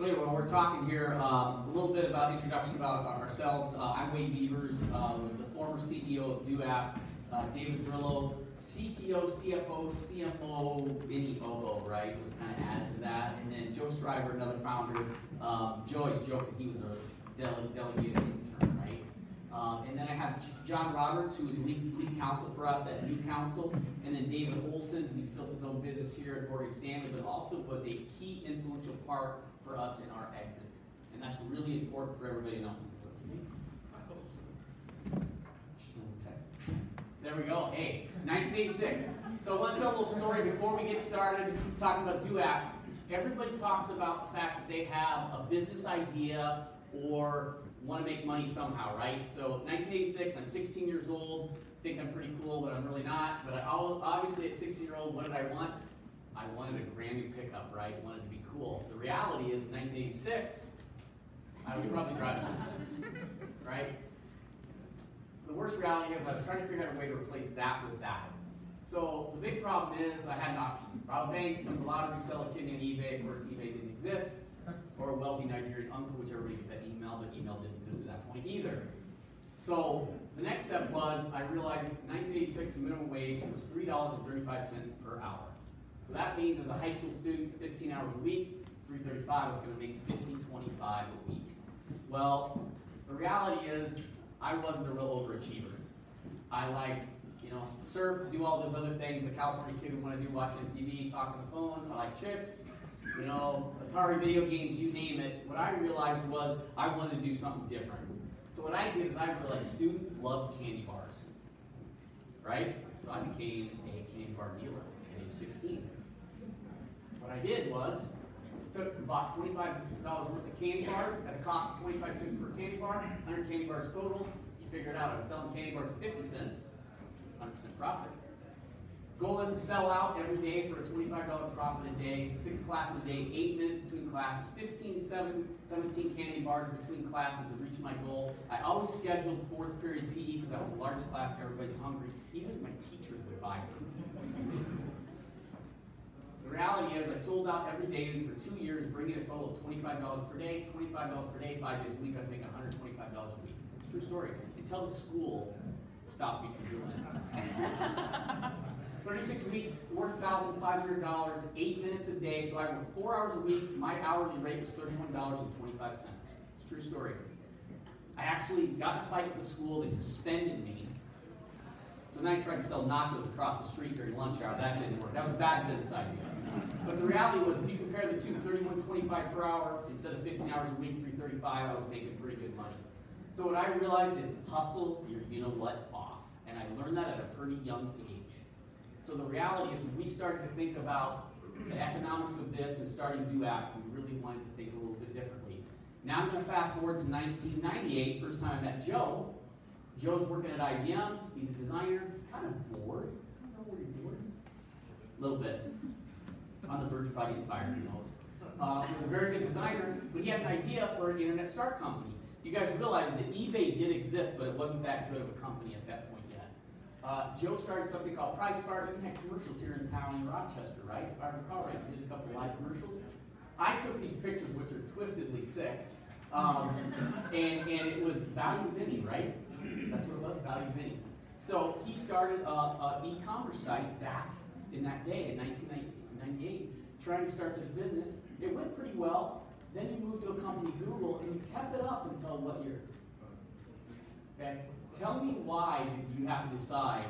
So anyway, we're talking here um, a little bit about introduction about ourselves. Uh, I'm Wade Beavers, uh, was the former CEO of DoApp. Uh, David Brillo, CTO, CFO, CMO, Vinny Ogo, right, was kind of added to that. And then Joe Schreiber, another founder. Um, Joe is joking, he was a dele delegated intern, right? Um, and then I have John Roberts, who is lead, lead counsel for us at New Counsel, and then David Olson, who's built his own business here at Morgan Stanley, but also was a key influential part for us in our exit. And that's really important for everybody to know. There we go. Hey, 1986. So I want to tell a little story before we get started talking about DoApp. Everybody talks about the fact that they have a business idea or want to make money somehow, right? So 1986, I'm 16 years old, think I'm pretty cool, but I'm really not. But I, obviously at 16 year old, what did I want? I wanted a brand new pickup, right? I wanted to be cool. The reality is in 1986, I was probably driving this, right? The worst reality is I was trying to figure out a way to replace that with that. So the big problem is I had an option. Rob a bank, win the lottery, sell a kidney on eBay. Of course, eBay didn't exist or a wealthy Nigerian uncle, which everybody gets that email, but email didn't exist at that point either. So the next step was I realized 1986 minimum wage was $3.35 per hour. So that means as a high school student, 15 hours a week, 335 is going to make 50, 25 a week. Well, the reality is I wasn't a real overachiever. I liked, you know, surf, do all those other things a California kid would want to do, watch MTV, talk on the phone. I like chicks you know, Atari video games, you name it. What I realized was I wanted to do something different. So what I did is I realized students love candy bars, right? So I became a candy bar dealer at age 16. What I did was took and bought $25 worth of candy bars at a cost of 25 cents per candy bar, 100 candy bars total. You figure it out. I was selling candy bars for 50 cents, 100% profit. Goal is to sell out every day for a $25 profit a day, six classes a day, eight minutes between classes, 15, 7, 17 candy bars between classes to reach my goal. I always scheduled fourth period PE because that was the largest class, everybody's hungry. Even my teachers would buy food. The reality is I sold out every day for two years, bringing a total of $25 per day, $25 per day, five days a week. I was making $125 a week. It's a true story. Until the school stopped me from doing it. 36 weeks, $4,500, eight minutes a day. So I worked four hours a week. My hourly rate was $31.25. It's a true story. I actually got in a fight with the school. They suspended me. So then I tried to sell nachos across the street during lunch hour. That didn't work. That was a bad business idea. But the reality was, if you compare the two, 31.25 per hour instead of 15 hours a week, 335, I was making pretty good money. So what I realized is hustle your you know what off. And I learned that at a pretty young age. So the reality is when we started to think about the economics of this and starting DoApp, we really wanted to think a little bit differently. Now I'm going to fast forward to 1998, first time I met Joe. Joe's working at IBM. He's a designer. He's kind of bored. I don't know what doing. A little bit. On the verge of probably getting fired, who knows. Uh, he was a very good designer, but he had an idea for an internet start company. You guys realize that eBay did exist, but it wasn't that good of a company at that point. Uh, Joe started something called Price Fire. Even had commercials here in town in Rochester, right? If I recall right, he did a couple of live commercials. I took these pictures, which are twistedly sick, um, and, and it was Value Vinny, right? That's what it was, Value Vinny. So he started an e-commerce site back in that day, in 1998, trying to start this business. It went pretty well. Then he moved to a company, Google, and you kept it up until what year? Okay? Tell me why did you have to decide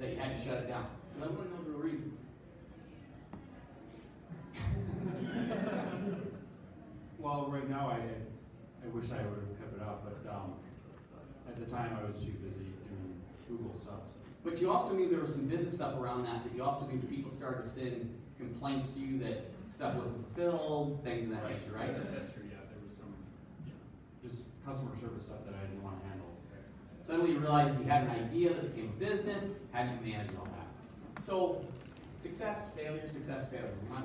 that you had to shut it down? Because I want to know the reason. well, right now I, I wish I would have kept it up, but um, at the time I was too busy doing Google stuff. But you also knew there was some business stuff around that, that you also knew people started to send complaints to you that stuff wasn't fulfilled, things of that right. nature, right? That's true, yeah. There was some yeah. just customer service stuff that I didn't want to handle. Suddenly you realized you had an idea that became a business, how do you manage all that? So success, failure, success, failure. We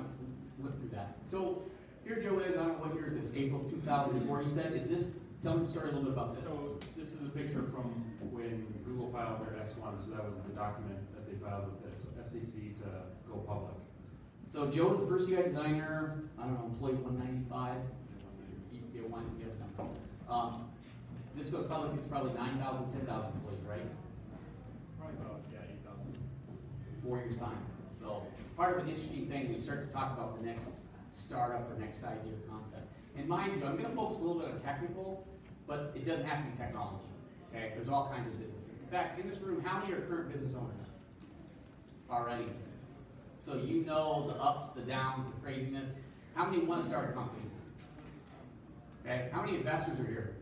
went through that. So here Joe is, I don't know what year is this, April 2004 he said. Is this, tell me the story a little bit about this. So this is a picture from when Google filed their S1, so that was the document that they filed with the SEC to go public. So Joe's the first UI designer, I don't know, employee one ninety-five. You, you want, you have a number. Um, this goes public, it's probably 9,000, 10,000 employees, right? Probably about, yeah, eight thousand. Four years' time. So, part of an interesting thing, we start to talk about the next startup or next idea or concept. And mind you, I'm gonna focus a little bit on technical, but it doesn't have to be technology, okay? There's all kinds of businesses. In fact, in this room, how many are current business owners? Already. So you know the ups, the downs, the craziness. How many wanna start a company? Okay, how many investors are here?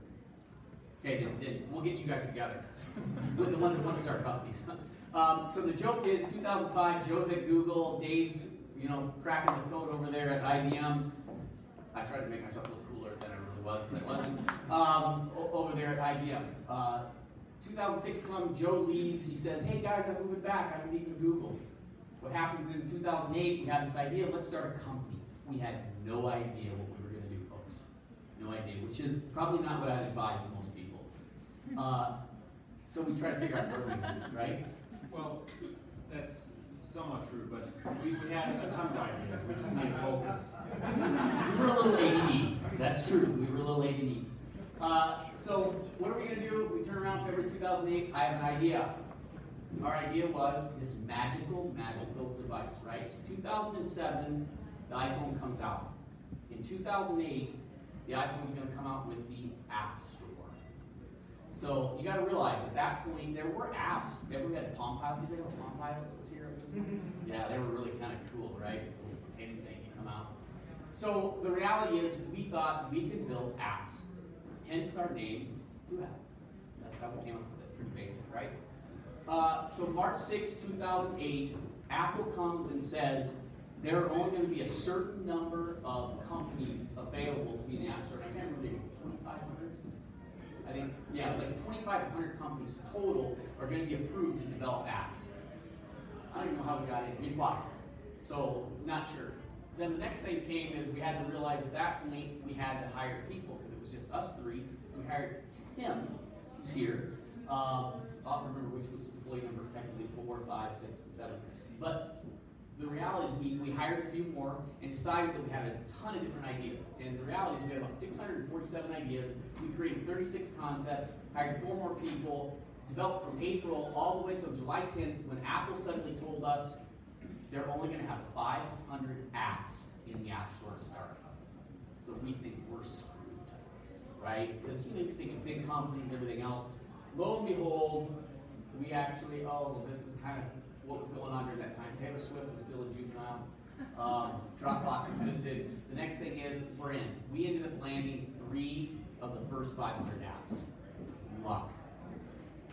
Okay, then, then we'll get you guys together with the ones that want to start companies. Um, so the joke is 2005, Joe's at Google, Dave's, you know, cracking the code over there at IBM. I tried to make myself look cooler than I really was, but I wasn't. Um, over there at IBM. Uh, 2006 comes, Joe leaves. He says, "Hey guys, I'm moving back. I'm leaving Google." What happens in 2008? We have this idea. Let's start a company. We had no idea what we were going to do, folks. No idea, which is probably not what I'd advise to most people. Uh, so we try to figure out where we go, right? Well, that's somewhat true, but we, we had a ton of ideas, we just need to focus. We were a little ADD. That's true. We were a little ADD. Uh, so what are we gonna do? We turn around February 2008. I have an idea. Our idea was this magical, magical device, right? So 2007, the iPhone comes out. In 2008, the iPhone's gonna come out with the App Store. So you gotta realize at that point there were apps. Everybody had Palm Pilots. You ever have a Palm Pilot that was here? yeah, they were really kind of cool, right? Anything you come out. So the reality is, we thought we could build apps. Hence our name, Do App. That's how we came up with it. Pretty basic, right? Uh, so March 6, 2008, Apple comes and says there are only going to be a certain number of companies available to be in the App Store. And I can't remember, it 2,500? I think, yeah, it was like 2,500 companies total are going to be approved to develop apps. I don't even know how we got in. We applied. So, not sure. Then the next thing came is we had to realize at that point we had to hire people because it was just us three. We hired Tim, who's here. Um, I'll remember which was employee number technically four, five, six, and seven. But the reality is we, we hired a few more and decided that we had a ton of different ideas. And the reality is we had about 647 ideas. We created 36 concepts, hired four more people, developed from April all the way till July 10th when Apple suddenly told us they're only going to have 500 apps in the App Store to start. So we think we're screwed, right? Because you know, you think of big companies, everything else. Lo and behold, we actually, oh, this is kind of what was going on during that time. Taylor Swift was still a juvenile. Um, Dropbox existed. The next thing is we're in. We ended up landing three of the first 500 apps. Luck.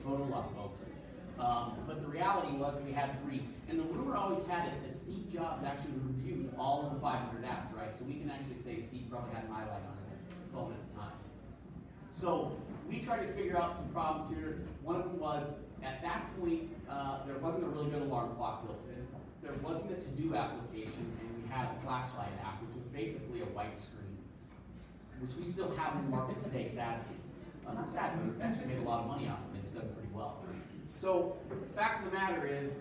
Total luck, folks. Um, but the reality was we had three. And the rumor always had it that Steve Jobs actually reviewed all of the 500 apps, right? So we can actually say Steve probably had my light on his phone at the time. So we tried to figure out some problems here. One of them was at that point, uh, there wasn't a really good alarm clock built in. There wasn't a to-do application, and we had a flashlight app, which was basically a white screen, which we still have in the market today, sadly. Uh, not sad, but we've actually made a lot of money off of it. It's done pretty well. So, the fact of the matter is,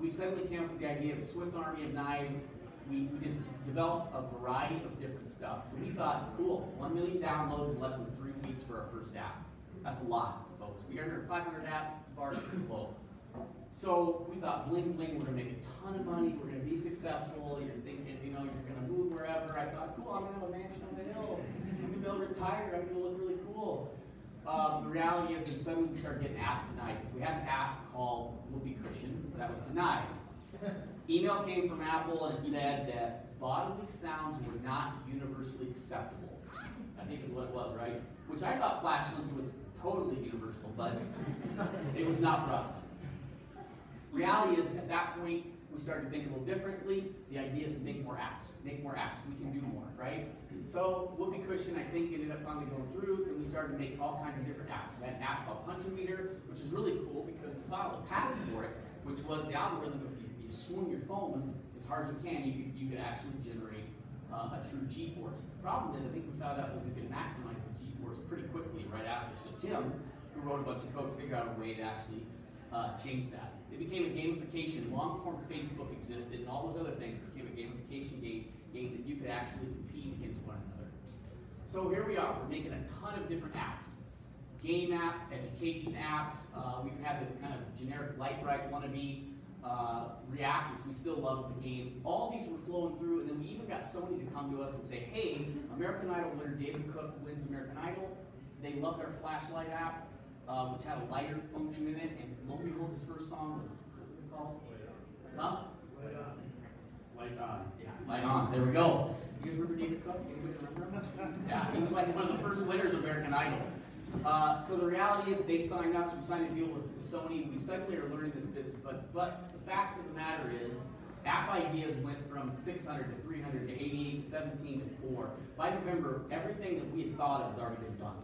we suddenly came up with the idea of Swiss Army of Knives. We, we just developed a variety of different stuff. So we thought, cool, one million downloads in less than three weeks for our first app. That's a lot, folks. We earned 500 apps, the bar's pretty low. So we thought, bling bling, we're gonna make a ton of money, we're gonna be successful. You're thinking, you know, you're gonna move wherever. I thought, cool, I'm gonna have a mansion on the hill. I'm gonna be able to retire. I'm gonna look really cool. Um, the reality is that suddenly we started getting apps denied because we had an app called Whoopee Cushion that was denied. Email came from Apple and it said that bodily sounds were not universally acceptable. I think is what it was, right? Which I thought flatulence was totally universal, but it was not for us. Reality is, at that point, we started to think a little differently. The idea is to make more apps. Make more apps. We can do more, right? So Whoopee Cushion, I think, ended up finally going through, and we started to make all kinds of different apps. We had an app called Punchometer, which is really cool because we filed a patent for it, which was the algorithm. If you, you swing your phone as hard as you can, you could, you could actually generate uh, a true G-force. The problem is, I think we found out that we could maximize G-force pretty quickly right after. So Tim, who wrote a bunch of code, figured out a way to actually uh, change that. It became a gamification long before Facebook existed and all those other things. It became a gamification game, game that you could actually compete against one another. So here we are. We're making a ton of different apps. Game apps, education apps. Uh, we have this kind of generic light bright wannabe uh, React, which we still love as a game. All these were flowing through, and then we even got Sony to come to us and say, hey, American Idol winner David Cook wins American Idol. They loved our flashlight app, uh, which had a lighter function in it, and lo and behold, his first song was, what was it called? Light Huh? Light on. Yeah, light on. There we go. You guys remember David Cook? Anybody remember him? Yeah, he was like one of the first winners of American Idol. Uh, so the reality is, they signed us. We signed a deal with Sony. We suddenly are learning this business, but but the fact of the matter is, app ideas went from 600 to 300 to 88 to 17 to 4. By November, everything that we had thought of has already been done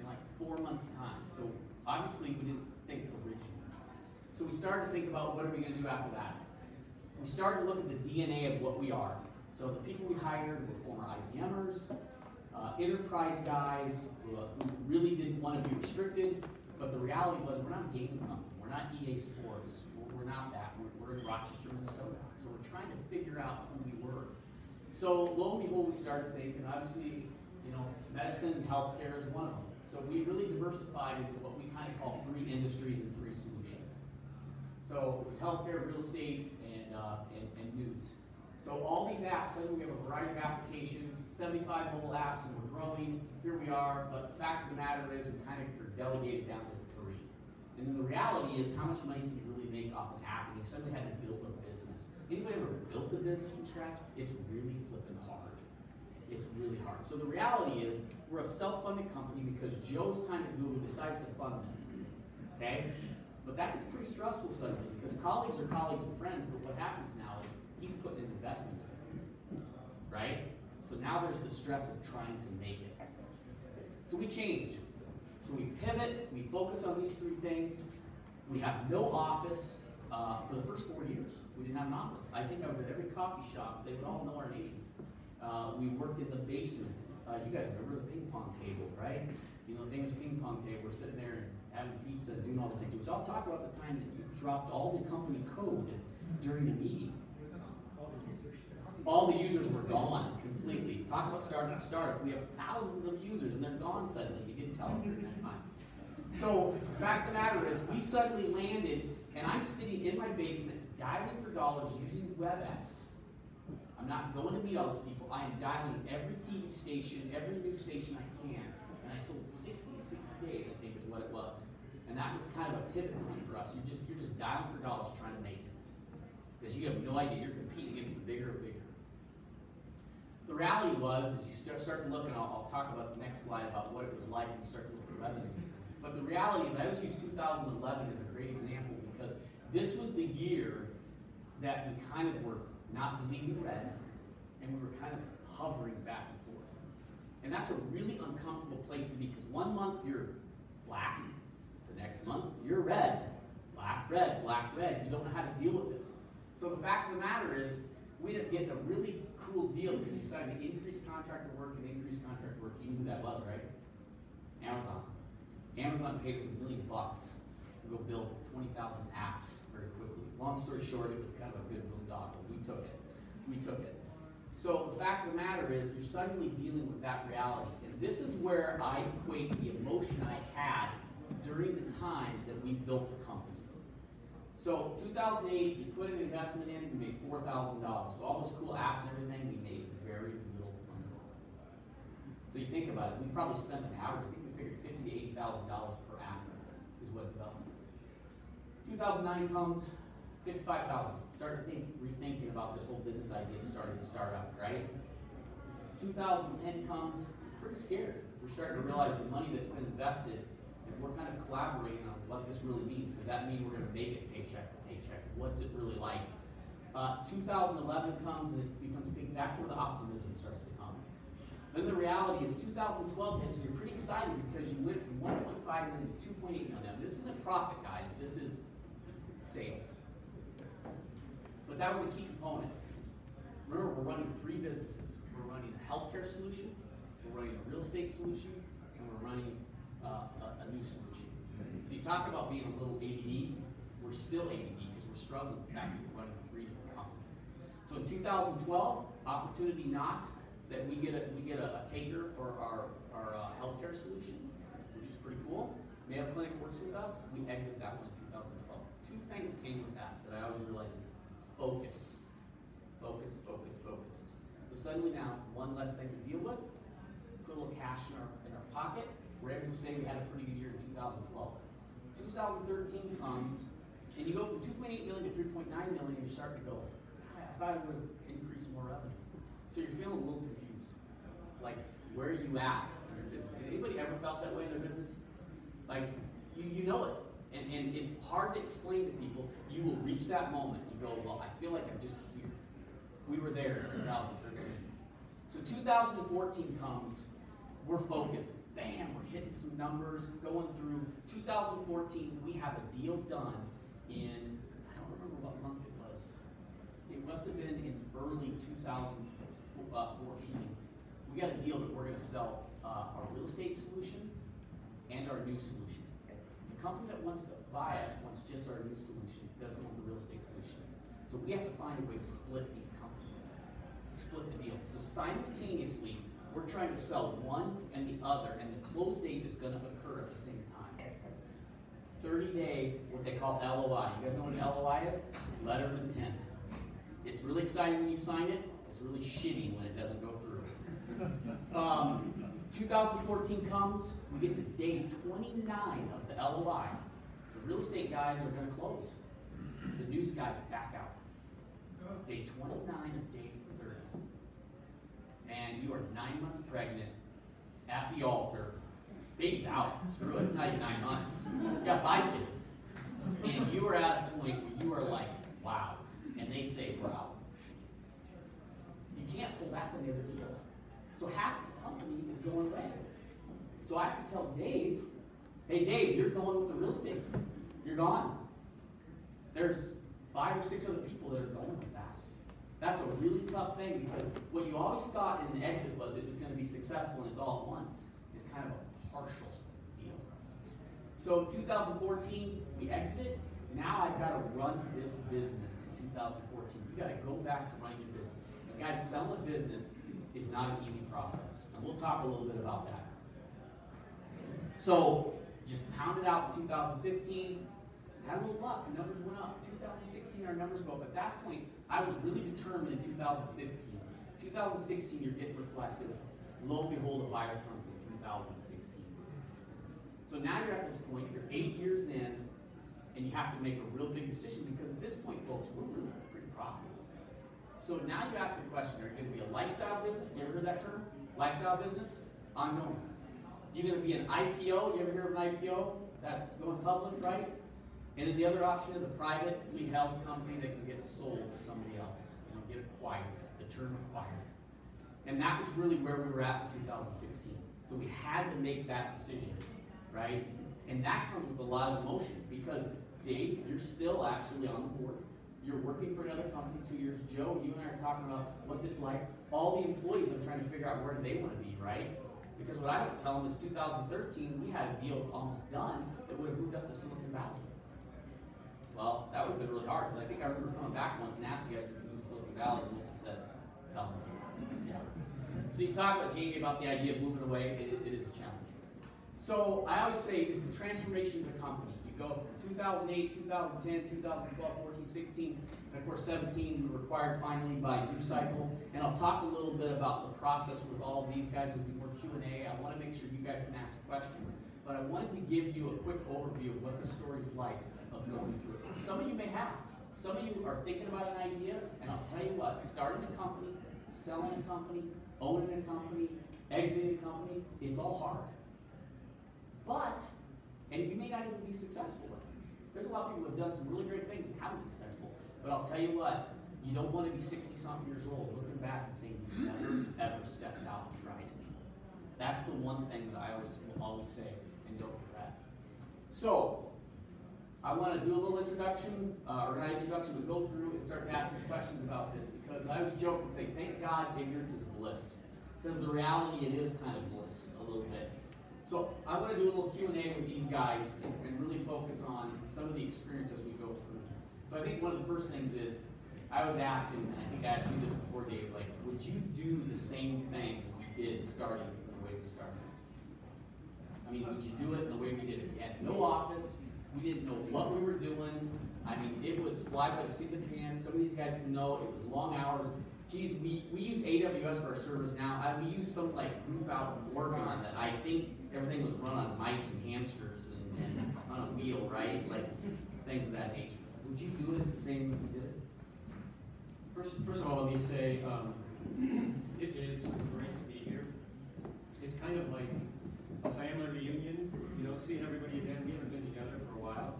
in like four months' time. So obviously, we didn't think originally. So we started to think about what are we going to do after that we started to look at the DNA of what we are. So the people we hired were former IBMers, uh, enterprise guys who, uh, who really didn't want to be restricted, but the reality was we're not a gaming company. We're not EA Sports. We're, we're not that. We're, we're in Rochester, Minnesota. So we're trying to figure out who we were. So lo and behold, we started thinking, obviously, you know, medicine and healthcare is one of them. So we really diversified into what we kind of call three industries and three solutions. So it was healthcare, real estate, and, uh, and, and news. So all these apps, I suddenly we have a variety of applications, 75 mobile apps, and we're growing. Here we are, but the fact of the matter is we kind of are delegated down to three. And then the reality is how much money can you really make off an app and you suddenly had to build a business. Anybody ever built a business from scratch? It's really flipping hard. It's really hard. So the reality is we're a self-funded company because Joe's time at Google decides to fund this. Okay? But that gets pretty stressful suddenly because colleagues are colleagues and friends, but what happens now he's putting an investment in it. Right? So now there's the stress of trying to make it. So we change. So we pivot, we focus on these three things. We have no office uh, for the first four years. We didn't have an office. I think I was at every coffee shop. They would all know our names. Uh, we worked in the basement. Uh, you guys remember the ping pong table, right? You know, famous ping pong table. We're sitting there and having pizza doing all this things. Which I'll talk about the time that you dropped all the company code during a meeting. All the users were gone completely. Talk about starting a startup. We have thousands of users and they're gone suddenly. You didn't tell us during that time. So, fact of the matter is, we suddenly landed, and I'm sitting in my basement dialing for dollars using WebEx. I'm not going to meet all those people. I am dialing every TV station, every news station I can, and I sold 60 60 days, I think is what it was. And that was kind of a pivot point for us. You're just you're just dialing for dollars trying to make it. Because you have no idea. You're competing against the bigger and bigger. The reality was, as you start, to look, and I'll, I'll talk about the next slide about what it was like when you start to look at revenues. But the reality is, I always use 2011 as a great example because this was the year that we kind of were not bleeding red, and we were kind of hovering back and forth. And that's a really uncomfortable place to be because one month you're black, the next month you're red. Black, red, black, red. You don't know how to deal with this. So the fact of the matter is, we ended up getting a really cool deal because you decided to increase contractor work and increased contractor work. You knew who that was, right? Amazon. Amazon paid us a million bucks to go build 20,000 apps very quickly. Long story short, it was kind of a good boondoggle. We took it. We took it. So the fact of the matter is, you're suddenly dealing with that reality. And this is where I equate the emotion I had during the time that we built the company. So 2008, you put an investment in, we made $4,000. So all those cool apps and everything, we made very little money. So you think about it, we probably spent an average, I think we figured fifty to eighty thousand dollars per app is what development is. 2009 comes, 55,000. Start to think, rethinking about this whole business idea of starting a startup, right? 2010 comes, pretty scared. We're starting to realize the money that's been invested, we're kind of collaborating on what this really means. Does that mean we're going to make it paycheck to paycheck? What's it really like? Uh, 2011 comes and it becomes big. That's where the optimism starts to come. Then the reality is 2012 hits and you're pretty excited because you went from 1.5 million to 2.8 million. Now, this isn't profit, guys. This is sales. But that was a key component. Remember, we're running three businesses. We're running a healthcare solution, we're running a real estate solution, and we're running uh, a, a new solution. So you talk about being a little ADD. we're still ADD because we're struggling with the fact that we're running three different companies. So in 2012, opportunity knocks that we get a we get a, a taker for our our uh, healthcare solution, which is pretty cool. Mayo Clinic works with us. We exit that one in 2012. Two things came with that that I always realize is focus, focus, focus, focus. So suddenly now, one less thing to deal with. Put a little cash in our in our pocket. We're able to say we had a pretty good year in 2012. 2013 comes, and you go from 2.8 million to 3.9 million, you're starting to go, "Ah, I thought I would have increased more revenue. So you're feeling a little confused. Like, where are you at in your business? Anybody ever felt that way in their business? Like, you, you know it. And, and it's hard to explain to people. You will reach that moment. You go, well, I feel like I'm just here. We were there in 2013. So 2014 comes, we're focused. Bam, we're hitting some numbers, going through. 2014, we have a deal done in, I don't remember what month it was. It must have been in early 2014. We got a deal that we're gonna sell uh, our real estate solution and our new solution. The company that wants to buy us wants just our new solution, doesn't want the real estate solution. So we have to find a way to split these companies, split the deal. So simultaneously, we're trying to sell one and the other, and the close date is gonna occur at the same time. Thirty day, what they call LOI. You guys know what an LOI is? Letter of intent. It's really exciting when you sign it, it's really shitty when it doesn't go through. Um, 2014 comes, we get to day 29 of the LOI. The real estate guys are gonna close. The news guys back out. Day 29 of day 30. And you are nine months pregnant at the altar. Baby's out. Screw it, it's not even nine months. You got five kids. And you are at a point where you are like, wow. And they say, we're. You can't pull back on the other deal. So half the company is going away. So I have to tell Dave, hey Dave, you're going with the real estate. You're gone. There's five or six other people that are going. That's a really tough thing because what you always thought in an exit was it was going to be successful and it's all at once is kind of a partial deal. So 2014, we exited. Now I've got to run this business in 2014. You got to go back to running your business. And guys, selling a business is not an easy process. And we'll talk a little bit about that. So just pounded out in 2015. Had a little luck, numbers went up. 2016, our numbers go up. At that point, I was really determined in 2015. 2016, you're getting reflective. Lo and behold, a buyer comes in 2016. So now you're at this point, you're eight years in, and you have to make a real big decision because at this point, folks, we're really pretty profitable. So now you ask the question, are you gonna be a lifestyle business? You ever heard that term? Lifestyle business? Ongoing. You're gonna be an IPO, you ever hear of an IPO? That going public, right? And then the other option is a privately held company that can get sold to somebody else, you know, get acquired, the term acquired. And that was really where we were at in 2016. So we had to make that decision, right? And that comes with a lot of emotion because Dave, you're still actually on the board. You're working for another company two years. Joe, you and I are talking about what this is like. All the employees are trying to figure out where do they want to be, right? Because what I would tell them is 2013, we had a deal almost done that would have moved us to Silicon Valley. Well, that would have been really hard, because I think I remember coming back once and asking you guys if you moved to Silicon Valley, and most have said, no. Yeah. So you talk about Jamie about the idea of moving away, it, it is a challenge. So I always say it's a transformation as a company. You go from 2008, 2010, 2012, 14, 16, and of course 17 required finally by Newscycle. And I'll talk a little bit about the process with all of these guys as we more Q&A. I want to make sure you guys can ask questions. But I wanted to give you a quick overview of what the story's like going through it. Some of you may have. Some of you are thinking about an idea, and I'll tell you what, starting a company, selling a company, owning a company, exiting a company, it's all hard. But, and you may not even be successful it. There's a lot of people who have done some really great things and haven't been successful. But I'll tell you what, you don't want to be 60 something years old looking back and saying you never ever stepped out and tried it. That's the one thing that I always will always say and don't regret. So, I want to do a little introduction, uh, or not introduction, but go through and start asking questions about this because I was joking, say, thank God ignorance is bliss. Because the reality, it is kind of bliss a little bit. So I wanna do a little Q and A with these guys and, and really focus on some of the experiences we go through. So I think one of the first things is, I was asking, and I think I asked you this before, Dave, is like, would you do the same thing we did starting the way we started? I mean, would you do it the way we did it? We had no office, we didn't know what we were doing. I mean, it was fly by the seat of the pants, some of these guys can know, it was long hours. Geez, we, we use AWS for our servers now, I, we use some like group out in Oregon that I think everything was run on mice and hamsters and, and on a wheel, right? Like, things of that nature. Would you do it the same way we did it? First, first of all, let me say, um, it is great to be here. It's kind of like a family reunion, you know, seeing everybody again. We haven't been while.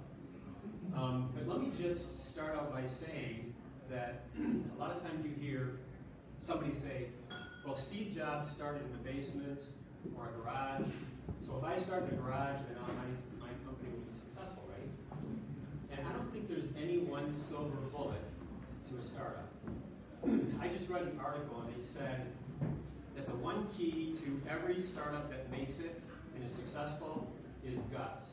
Um, but let me just start out by saying that a lot of times you hear somebody say, well, Steve Jobs started in the basement or a garage. So if I start in a garage, then my, my company will be successful, right? And I don't think there's any one silver bullet to a startup. I just read an article and it said that the one key to every startup that makes it and is successful is guts.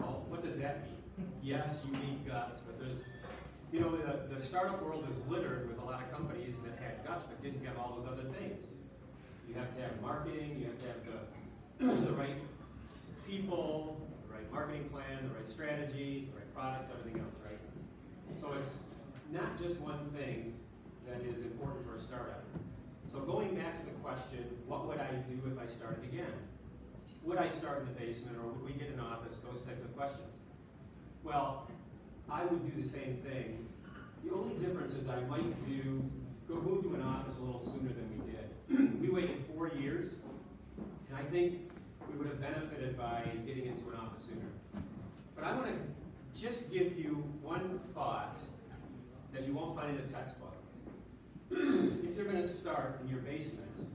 Well, what does that mean? Yes, you need guts, but there's, you know, the, the startup world is littered with a lot of companies that had guts but didn't have all those other things. You have to have marketing, you have to have the, the right people, the right marketing plan, the right strategy, the right products, everything else, right? So it's not just one thing that is important for a startup. So going back to the question, what would I do if I started again? Would I start in the basement or would we get an office? Those types of questions. Well, I would do the same thing. The only difference is I might do, go move to an office a little sooner than we did. we waited four years, and I think we would have benefited by getting into an office sooner. But I want to just give you one thought that you won't find in a textbook. if you're going to start in your basement,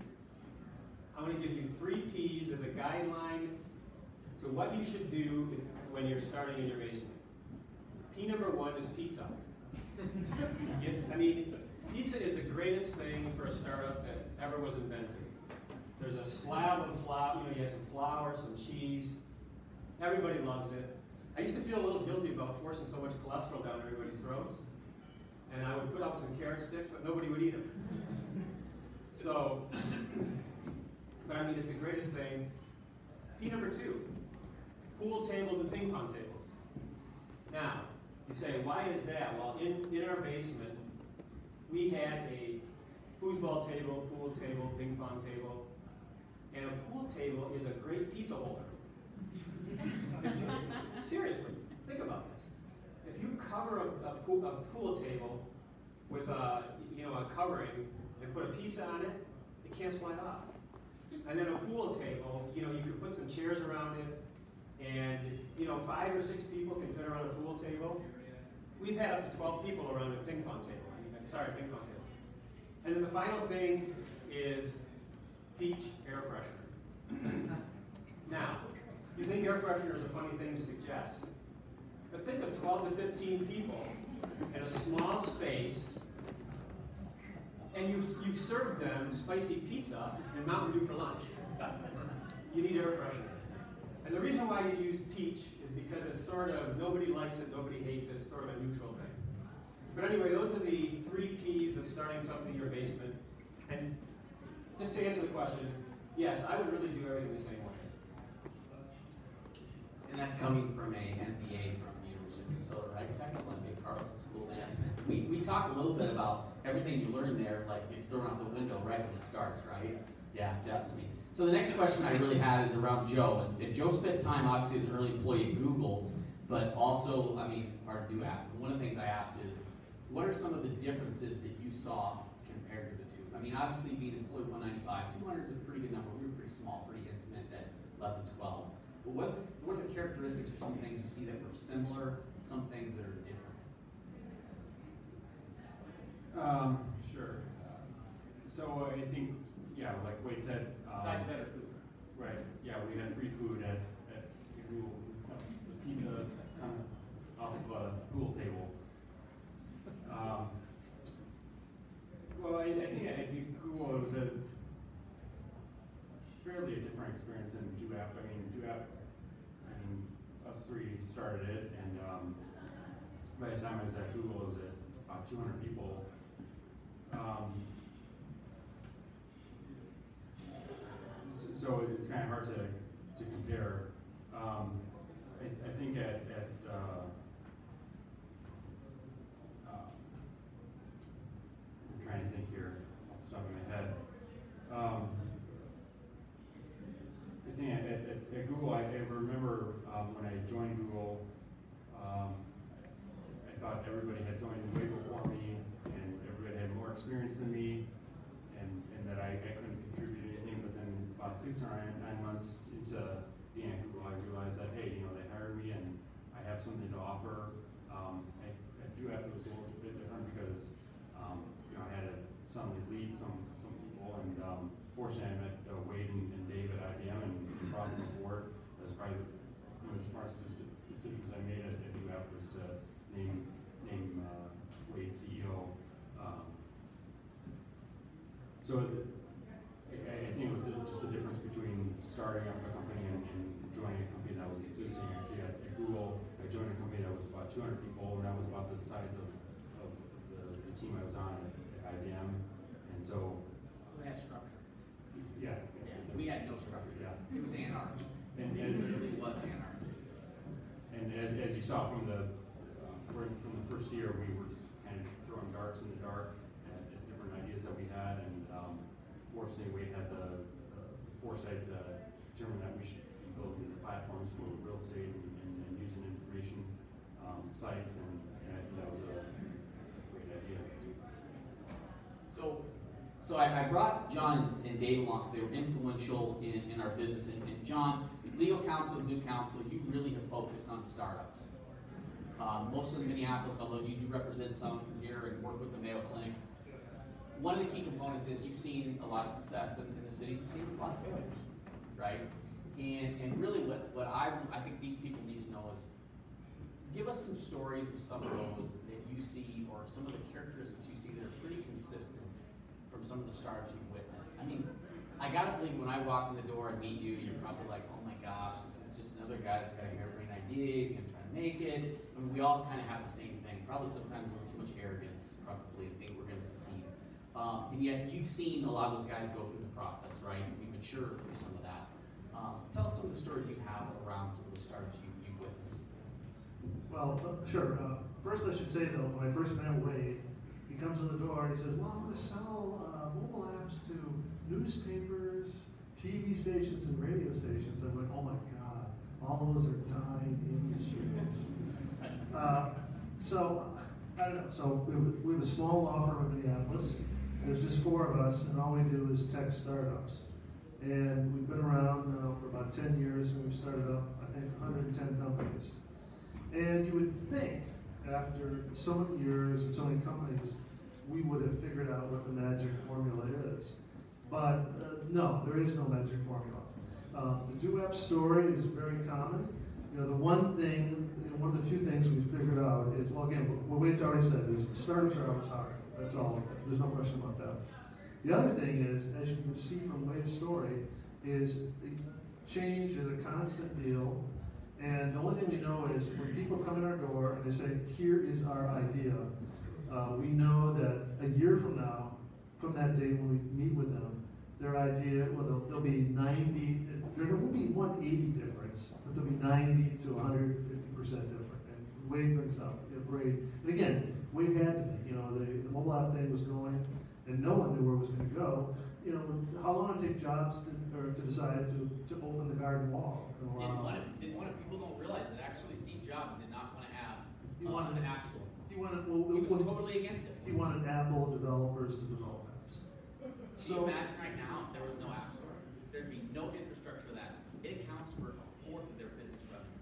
I'm going to give you three P's as a guideline to what you should do if, when you're starting in your basement. P number one is pizza. I mean, pizza is the greatest thing for a startup that ever was invented. There's a slab of flour, you know, you have some flour, some cheese. Everybody loves it. I used to feel a little guilty about forcing so much cholesterol down everybody's throats. And I would put up some carrot sticks, but nobody would eat them. So, but I mean, it's the greatest thing. P number two, pool tables and ping pong tables. Now, you say, why is that? Well, in, in our basement, we had a foosball table, pool table, ping pong table, and a pool table is a great pizza holder. Seriously, think about this. If you cover a, a, pool, a pool table with a, you know, a covering and put a pizza on it, it can't slide off. And then a pool table, you know, you could put some chairs around it, and you know, five or six people can fit around a pool table. We've had up to 12 people around a ping pong table. Sorry, ping pong table. And then the final thing is peach air freshener. now, you think air freshener is a funny thing to suggest, but think of 12 to 15 people in a small space, and you've, you've served them spicy pizza and Mountain Dew for lunch. You need air freshener. And the reason why you use peach is because it's sort of, nobody likes it, nobody hates it, it's sort of a neutral thing. But anyway, those are the three P's of starting something in your basement. And just to answer the question, yes, I would really do everything the same way. And that's coming from a MBA from University of Minnesota, right? Technical Carlson School Management. We, we talked a little bit about everything you learn there, like it's thrown out the window right when it starts, right? Yeah, definitely. So the next question I really had is around Joe. And, and Joe spent time, obviously, as an early employee at Google, but also, I mean, part of DoApp. And one of the things I asked is, what are some of the differences that you saw compared to the two? I mean, obviously, being employed 195, 200 is a pretty good number. We were pretty small, pretty intimate at 11, 12. But what's, what are the characteristics or some things you see that were similar, some things that are different? Um, sure. Uh, So I think, yeah, like Wade said. um, Besides better food. Right, yeah, we had free food at, at Google, the pizza off of a pool table. Um, Well, I, I think at Google, it was a fairly fairly a different experience than DoApp. I mean, DoApp, I mean, us three started it, and um, by the time I was at Google, it was at about 200 people. Um, so it's kind of hard to, to compare. Um, I, I think at, at uh, uh, I'm trying to think here off the top of my head. Um, Think at, at, at Google, I, I remember um, when I joined Google, um, I thought everybody had joined way before me, and everybody had more experience than me, and, and that I, I couldn't contribute anything. But then about six or nine, nine months into being at Google, I realized that hey, you know, they hired me, and I have something to offer. Um, I, I do have it a little bit different because um, you know I had to suddenly lead some some people, and um, fortunately I met uh, Wade and, and Dave at IBM and brought them aboard. That's probably one of the smartest deci- decisions I made at, at UF was to name name uh, Wade CEO. Um, so it- I, I think it was just a difference between starting up a company and, and joining a company that was existing. Actually, at, at Google, I joined a company that was about 200 people, and that was about the size of, of the, the team I was on at, at IBM. And so, So had structure. Yeah. Yeah, we had no structure. Yeah. It was anarchy. And, It literally was anarchy. and as, as you saw from the, um, from the first year, we were just kind of throwing darts in the dark at, at different ideas that we had, and, um, fortunately, we had the the foresight to determine that we should be building these platforms for real estate and, and, and using information, um, sites, and, and I think that was a great idea. So, so I, I brought John and Dave along because they were influential in, in our business. And, and John, legal counsel is new counsel. You really have focused on startups. Um, mostly in Minneapolis, although you do represent some here and work with the Mayo Clinic. One of the key components is you've seen a lot of success in, in the cities. You've seen a lot of failures, right? And, and really, what, what I, I think these people need to know is give us some stories of some of those that you see or some of the characteristics you see that are pretty consistent from some of the startups you've witnessed. I mean, I gotta believe when I walk in the door and meet you, you're probably like, oh my gosh, this is just another guy that's got a great ideas, he's gonna try to make it. I mean, we all kind of have the same thing, probably sometimes a little too much arrogance, probably think we're gonna succeed. Um, and yet you've seen a lot of those guys go through the process, right? We mature through some of that. Um, tell us some of the stories you have around some of the startups you, you've witnessed. Well, uh, sure. Uh, first, I should say though, when I first met Wade, he comes in the door and he says, "Well, I'm going to sell uh, mobile apps to newspapers, TV stations, and radio stations." I'm like, "Oh my God, all of those are dying industries." uh, so I don't know. So we we have a small law firm in Minneapolis. There's just four of us, and all we do is tech startups. And we've been around now for about 10 years, and we've started up, I think, 110 companies. And you would think, after so many years and so many companies, we would have figured out what the magic formula is. But uh, no, there is no magic formula. Uh, the DoApp story is very common. You know, the one thing, you know, one of the few things we've figured out is, well, again, what Wade's already said is startups are always hard. That's all. There's no question about that. The other thing is, as you can see from Wade's story, is change is a constant deal. And the only thing we know is when people come in our door and they say, here is our idea, uh, we know that a year from now, from that day when we meet with them, their idea, well, there'll, there'll be 90, there won't be 180 difference, but there'll be 90 to 150% different. And Wade brings up, you know, Braid, and again, Wade had to, be, you know, the, the mobile app thing was going, and no one knew where it was going to go. You know, how long did it take Jobs to, or to decide to, to open the garden wall? and Didn't want it, didn't want it, people don't realize that actually Steve Jobs did not want to have He uh, wanted- an app. He wanted, well, He was well, totally against it. he wanted Apple developers to develop apps. Can you So, imagine right now if there was no app store? There'd be no infrastructure for that. It accounts for a fourth of their business revenue.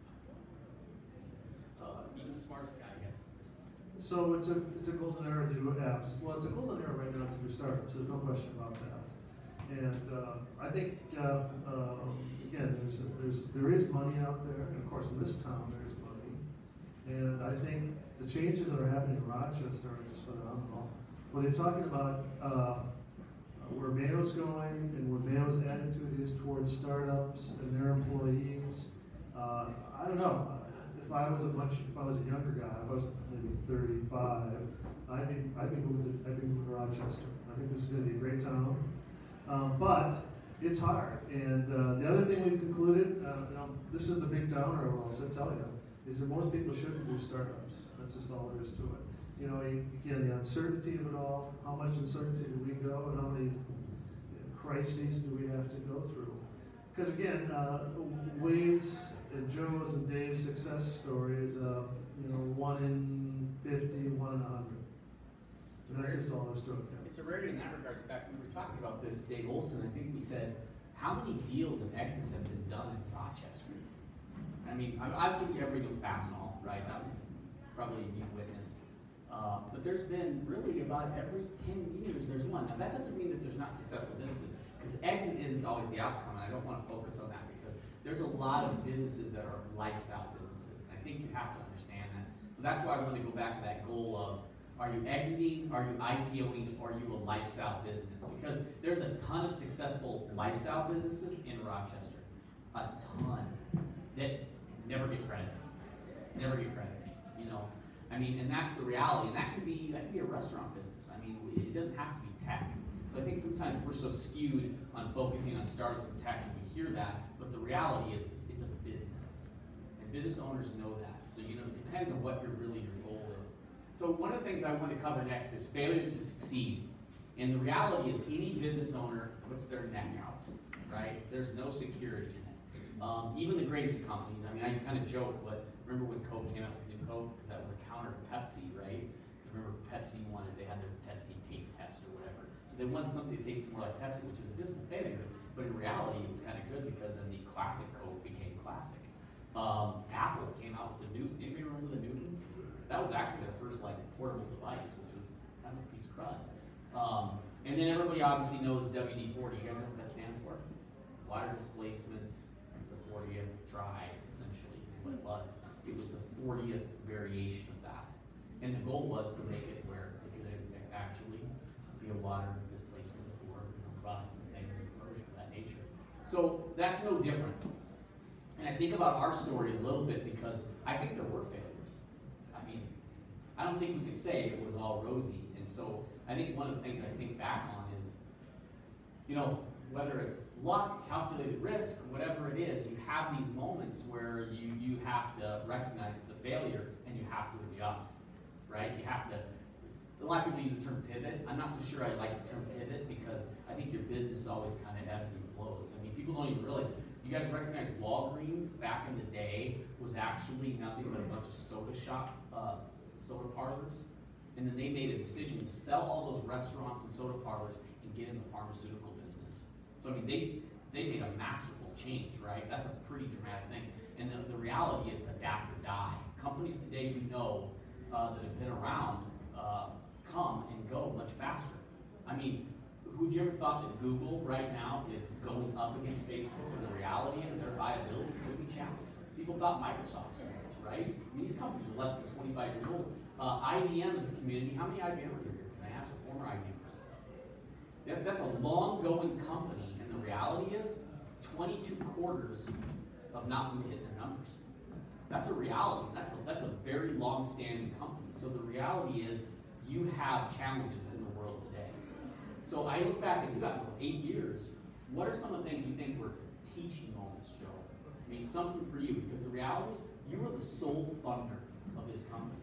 Uh, even the smartest guy, I guess. so it's a, it's a golden era to do apps. Well, it's a golden era right now to do startups, there's no question about that. And, uh, I think, uh, um, again, there's, there's, there is money out there, and of course, in this town, there is money. And I think the changes that are happening in Rochester are just phenomenal. When they're talking about, uh, where Mayo's going and where Mayo's attitude is towards startups and their employees. Uh, I don't know, if I was a much, if I was a younger guy, if I was maybe thirty-five, I'd be, I'd be moving to, I'd be moving to Rochester. I think this is gonna be a great town. Um, but it's hard. And, uh, the other thing we've concluded, uh, you know, this is the big downer, I'll tell you, is that most people shouldn't do startups. That's just all there is to it. You know, again, the uncertainty of it all, how much uncertainty do we go and how many crises do we have to go through? Because again, uh, Wade's and Joe's and Dave's success story is, uh, you know, one in fifty, one in a hundred. So that's just all there's to it. It's a rarity in that regard. In fact, we were talking about this, Dave Olson, I think we said, how many deals and exits have been done in Rochester? I mean, obviously, everybody knows Fastenal, right? That was probably you've witnessed. Uh, but there's been really about every ten years, there's one. Now, that doesn't mean that there's not successful businesses, because exit isn't always the outcome, and I don't wanna focus on that, because there's a lot of businesses that are lifestyle businesses, and I think you have to understand that. So that's why I want to go back to that goal of, are you exiting, are you IPOing, are you a lifestyle business? Because there's a ton of successful lifestyle businesses in Rochester, a ton, that never get credit, never get credit, you know? I mean, and that's the reality, and that can be, that can be a restaurant business, I mean, it doesn't have to be tech. So I think sometimes we're so skewed on focusing on startups and tech, and we hear that, but the reality is, it's a business. And business owners know that, so you know, it depends on what your, really your goal is. So one of the things I want to cover next is failure to succeed. And the reality is any business owner puts their neck out, right? There's no security. Um, even the greatest companies, I mean, I kind of joke, but remember when Coke came out with the New Coke? Because that was a counter to Pepsi, right? Remember Pepsi wanted, they had their Pepsi taste test or whatever. So they wanted something that tasted more like Pepsi, which was a dismal failure. But in reality, it was kind of good because then the classic Coke became classic. Um, Apple came out with the Newton. Anybody remember the Newton? That was actually their first like portable device, which was kind of a piece of crud. Um, and then everybody obviously knows WD-40. You guys know what that stands for? Water displacement, 40th try, essentially, is what it was. It was the 40th variation of that. And the goal was to make it where it could actually be a water displacement for you know, rust and things and corrosion of that nature. So that's no different. And I think about our story a little bit because I think there were failures. I mean, I don't think we could say it was all rosy. And so I think one of the things I think back on is, you know, whether it's luck, calculated risk, whatever it is, you have these moments where you, you have to recognize it's a failure and you have to adjust, right? You have to, a lot of people use the term pivot. I'm not so sure I like the term pivot because I think your business always kind of ebbs and flows. I mean, people don't even realize, you guys recognize Walgreens back in the day was actually nothing but a bunch of soda shop, uh, soda parlors? And then they made a decision to sell all those restaurants and soda parlors and get in the pharmaceutical. So I mean, they, they made a masterful change, right? That's a pretty dramatic thing. And the, the reality is adapt or die. Companies today you know uh, that have been around uh, come and go much faster. I mean, who'd you ever thought that Google right now is going up against Facebook? And the reality is their viability could be challenged. People thought Microsoft was, right? I mean, these companies are less than 25 years old. Uh, IBM is a community. How many IBMers are here? Can I ask for former IBMers? That, that's a long-going company, the reality is 22 quarters of not hitting their numbers. That's a reality. That's a, that's a very long-standing company. So the reality is you have challenges in the world today. So I look back and you got eight years. What are some of the things you think were teaching moments, Joe? I mean, something for you, because the reality is you were the sole funder of this company.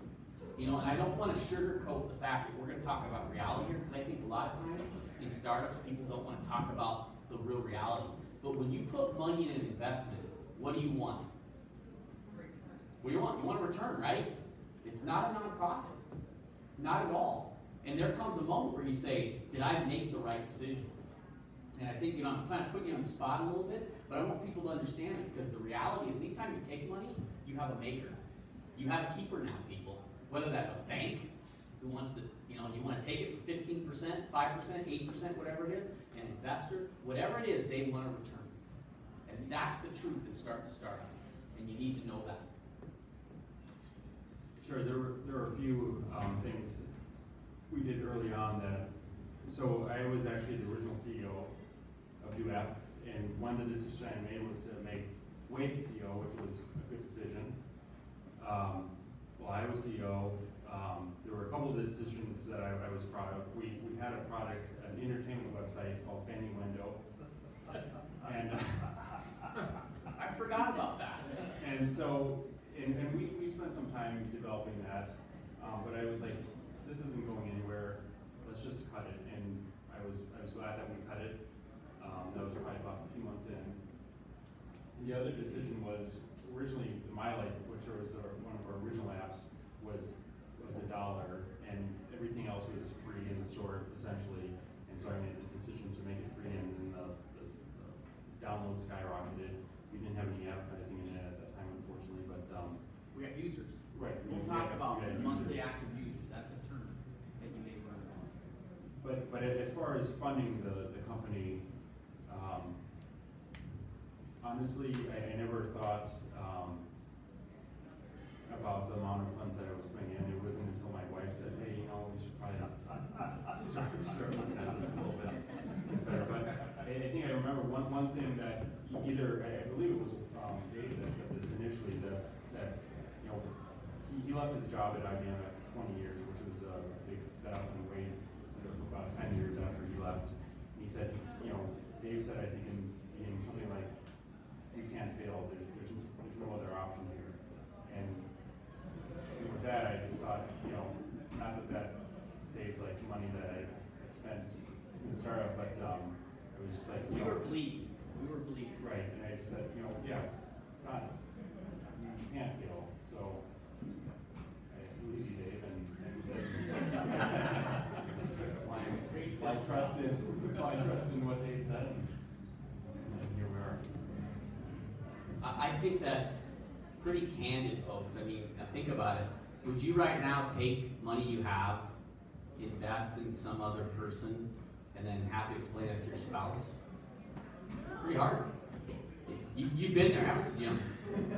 You know, and I don't want to sugarcoat the fact that we're going to talk about reality here, because I think a lot of times in startups, people don't want to talk about the real reality. But when you put money in an investment, what do you want? What do you want? You want a return, right? It's not a nonprofit. Not at all. And there comes a moment where you say, did I make the right decision? And I think, you know, I'm kind of putting you on the spot a little bit, but I want people to understand it because the reality is anytime you take money, you have a maker. You have a keeper now, people. Whether that's a bank who wants to, you know, you want to take it for 15%, 5%, 8%, whatever it is, an investor, whatever it is, they want a return. And that's the truth in starting a startup. And you need to know that. Sure, there there were a few, um, things we did early on that so I was actually the original CEO of DoApp, and one of the decisions I made was to make Wade CEO, which was a good decision. Um, while I was CEO, um, there were a couple of decisions that I, I was proud of. We, we had a product, an entertainment website called Fanny Window. And, I forgot about that. and so, and, and we, we spent some time developing that, um, but I was like, this isn't going anywhere, let's just cut it, and I was, I was glad that we cut it. Um, that was probably about a few months in. And the other decision was, originally, My Life, which was our, one of our original apps, was, was a dollar, and everything else was free in the store, essentially. And so I made the decision to make it free, and then the, the, the downloads skyrocketed. We didn't have any advertising in it at that time, unfortunately, but, um, We got users. right. we- We'll we talk had- about we monthly users. active users, that's a term that you may learn about. But, but as far as funding the, the company, um, honestly, I, I never thought, um, about the amount of funds that I was putting in. It wasn't until my wife said, hey, you know, we should probably start, start looking at this a little bit better. But I, I think I remember one, one thing that either, I I believe it was, um, Dave that said this initially, that, that, you know, he, he left his job at IBM after twenty years, which was a big step, and for about ten years after he left. And he said, you know, Dave said, I think in, in something like, you can't fail, there's, there's, there's no other option with that, I just thought, you know, not that that saves like money that I spent in the startup, but, um, it was just like, We know. were bleeding, we were bleeding. Right, and I just said, you know, yeah, it's honest, you, can't fail, so I believe you, Dave, and, and. Apply trust in, apply trust in what they said, and here we are. I, I think that's pretty candid, folks. I mean, think about it. Would you right now take money you have, invest in some other person, and then have to explain it to your spouse? Pretty hard. You, you've been there, haven't you, Jim?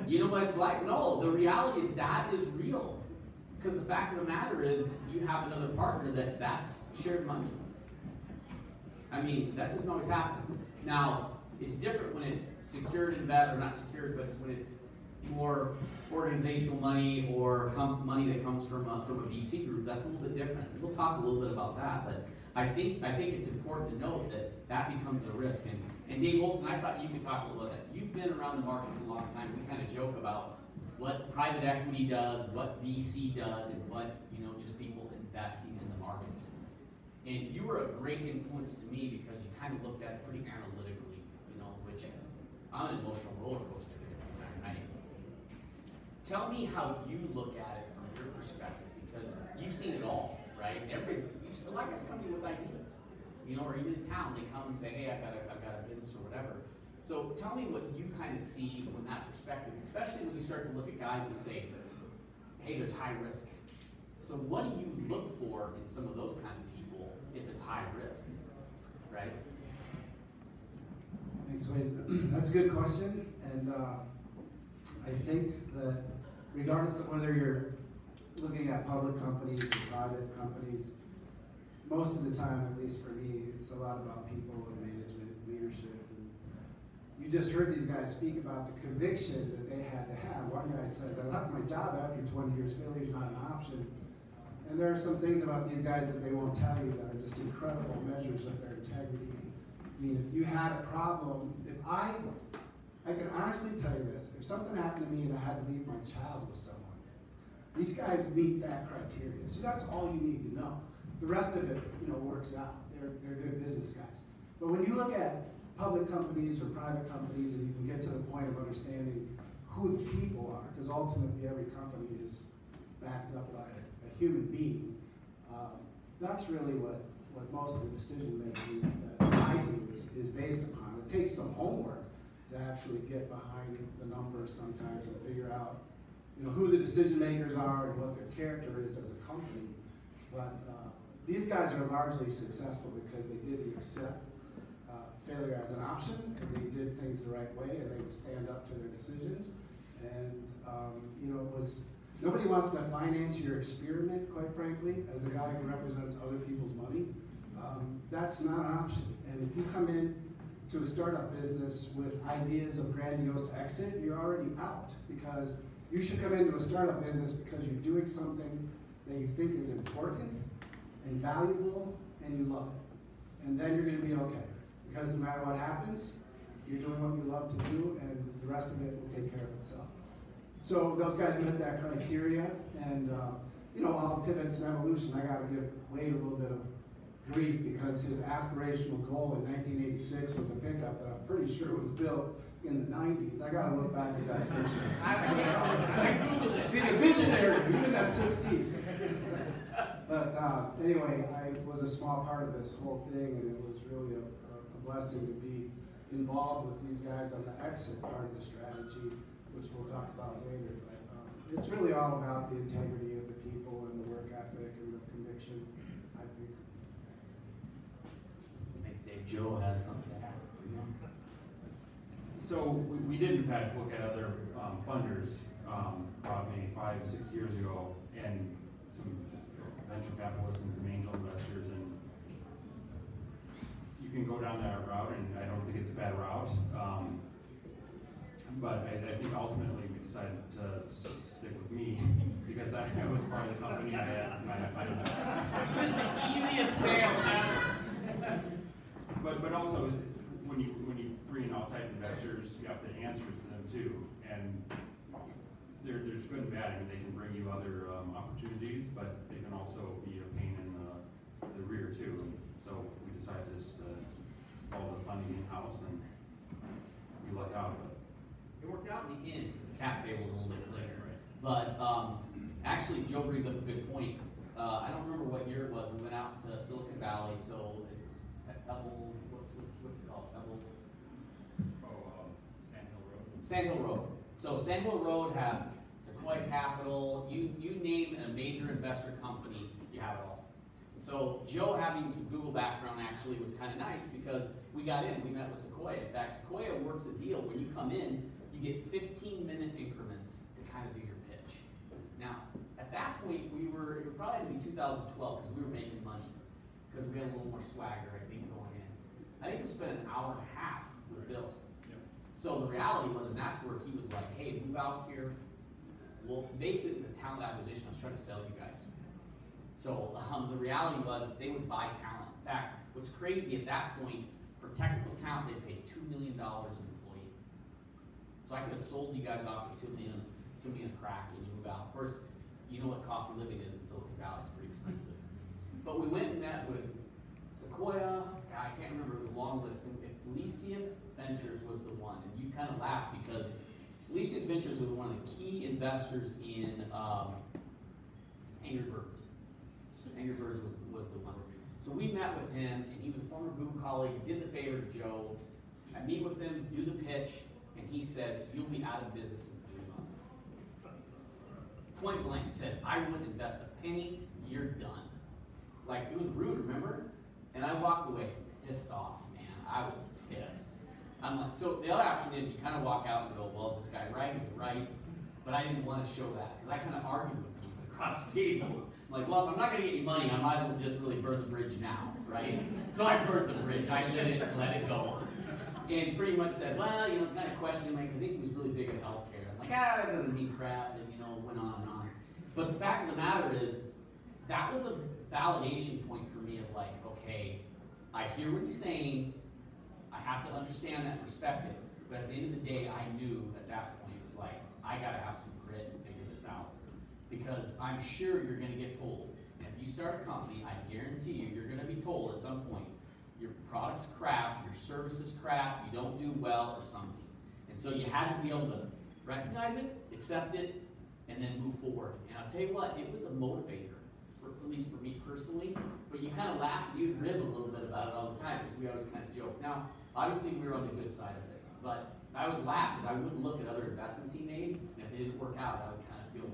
You know what it's like? No, the reality is that is real. Because the fact of the matter is, you have another partner that that's shared money. I mean, that doesn't always happen. Now, it's different when it's secured invest, or not secured, but it's when it's more organizational money or money that comes from a, from a VC group. That's a little bit different. We'll talk a little bit about that, but I think I think it's important to note that that becomes a risk. And and Dave Olson, I thought you could talk a little about that. You've been around the markets a long time. We kind of joke about what private equity does, what VC does, and what you know just people investing in the markets. And you were a great influence to me because you kind of looked at it pretty analytically, you know, which I'm an emotional roller coaster during this time, right? Tell me how you look at it from your perspective because you've seen it all, right? Everybody's, you've seen, a lot of guys come to you with ideas, you know, or even in town, they come and say, hey, I've got a, I've got a business or whatever. So tell me what you kind of see from that perspective, especially when you start to look at guys and say, hey, there's high risk. So what do you look for in some of those kind of people if it's high risk, right? Thanks. That's a good question, and uh, I think that regardless of whether you're looking at public companies or private companies, most of the time, at least for me, it's a lot about people and management, leadership. And you just heard these guys speak about the conviction that they had to have. One guy says, "I left my job after 20 years. Failure's not an option." And there are some things about these guys that they won't tell you that are just incredible measures of their integrity. I mean, if you had a problem, if I, I can honestly tell you this, if something happened to me and I had to leave my child with someone, these guys meet that criteria. So that's all you need to know. The rest of it, you know, works out. They're, they're good business guys. But when you look at public companies or private companies and you can get to the point of understanding who the people are, because ultimately every company is backed up by a human being, um, that's really what, what most of the decision making that I do is, is based upon. It takes some homework to actually get behind the numbers sometimes and figure out, you know, who the decision makers are and what their character is as a company. But uh, these guys are largely successful because they didn't accept uh, failure as an option and they did things the right way and they would stand up to their decisions. And, um, you know, it was, nobody wants to finance your experiment, quite frankly, as a guy who represents other people's money. Um, that's not an option. And if you come in to a startup business with ideas of grandiose exit, you're already out because you should come into a startup business because you're doing something that you think is important and valuable and you love it. And then you're gonna be okay. Because no matter what happens, you're doing what you love to do and the rest of it will take care of itself. So those guys met that criteria and, uh, you know, all pivots and evolution, I gotta give Wade a little bit of grief because his aspirational goal in nineteen eighty-six was a pickup that I'm pretty sure was built in the nineties. I gotta look back at that picture. I, I. He's a visionary, even at sixteen. But, uh, anyway, I was a small part of this whole thing and it was really a, a blessing to be involved with these guys on the exit part of the strategy, which we'll talk about later. But, um, it's really all about the integrity of the people and the work ethic and the conviction, I think. Thanks, Dave. Joe has something to add. So we, we did in fact look at other um, funders, um, probably five, six years ago, and some, some venture capitalists and some angel investors, and you can go down that route, and I don't think it's a bad route. Um, but I, I think ultimately we decided to s- stick with me, because I, I was part of the company, I had, I, I, Easiest sale ever. But, but also, when you, when you bring in outside investors, you have to answer to them too. And there, there's good and bad, I mean, they can bring you other, um, opportunities, but they can also be a pain in the, the rear too. And So we decided to just, uh, keep all the funding in-house and we lucked out, but It worked out in the end, the cap table's a little bit cleaner. But, um, actually, Joe brings up a good point. Uh, I don't remember what year it was, we went out to Silicon Valley, so Pebble, what's, what's, what's it called, Pebble? Oh, um, Sand Hill Road. Sand Hill Road. So Sand Hill Road has Sequoia Capital, you, you name a major investor company, you have it all. So Joe having some Google background actually was kind of nice because we got in, we met with Sequoia. In fact, Sequoia works a deal, when you come in, you get fifteen minute increments to kind of do your pitch. Now, at that point, we were, it would probably to be two thousand twelve, because we were making money, because we had a little more swagger, I think. I think we spent an hour and a half with Bill. So the reality was, and that's where he was like, hey, move out here. Well, basically, it was a talent acquisition. I was trying to sell you guys. So um, the reality was, they would buy talent. In fact, what's crazy at that point, for technical talent, they paid two million dollars an employee. So I could have sold you guys off for $2 million in crack, and you move out. Of course, you know what cost of living is in Silicon Valley. It's pretty expensive. But we went and met with Sequoia, I can't remember, it was a long list, and Felicis Ventures was the one, and you kind of laugh because Felicis Ventures was one of the key investors in, um, Angry Birds. Angry Birds was, was the one. So we met with him, and he was a former Google colleague, did the favor to Joe. I meet with him, do the pitch, and he says, you'll be out of business in three months. Point blank, said, I wouldn't invest a penny, you're done. Like, it was rude, remember? And I walked away pissed off, man. I was pissed. I'm like, so the other option is you kind of walk out and go, well, is this guy right? Is he right? But I didn't want to show that because I kind of argued with him across the table. I'm like, well, if I'm not going to get any money, I might as well just really burn the bridge now, right? So I burned the bridge. I let it, let it go. And pretty much said, well, you know, kind of questioning, like, I think he was really big in healthcare. I'm like, ah, that doesn't mean crap, and, you know, went on and on. But the fact of the matter is, that was a validation point for me of like, okay, I hear what he's saying, I have to understand that and respect it, but at the end of the day, I knew at that point, it was like, I gotta have some grit and figure this out. Because I'm sure you're gonna get told, and if you start a company, I guarantee you, you're gonna be told at some point, your product's crap, your service is crap, you don't do well, or something. And so you had to be able to recognize it, accept it, and then move forward. And I'll tell you what, it was a motivator, at least for me personally. But you kind of laugh and you'd rib a little bit about it all the time because we always kind of joke. Now, obviously, we were on the good side of it, but I always laugh because I would look at other investments he made, and if they didn't work out, I would kind of feel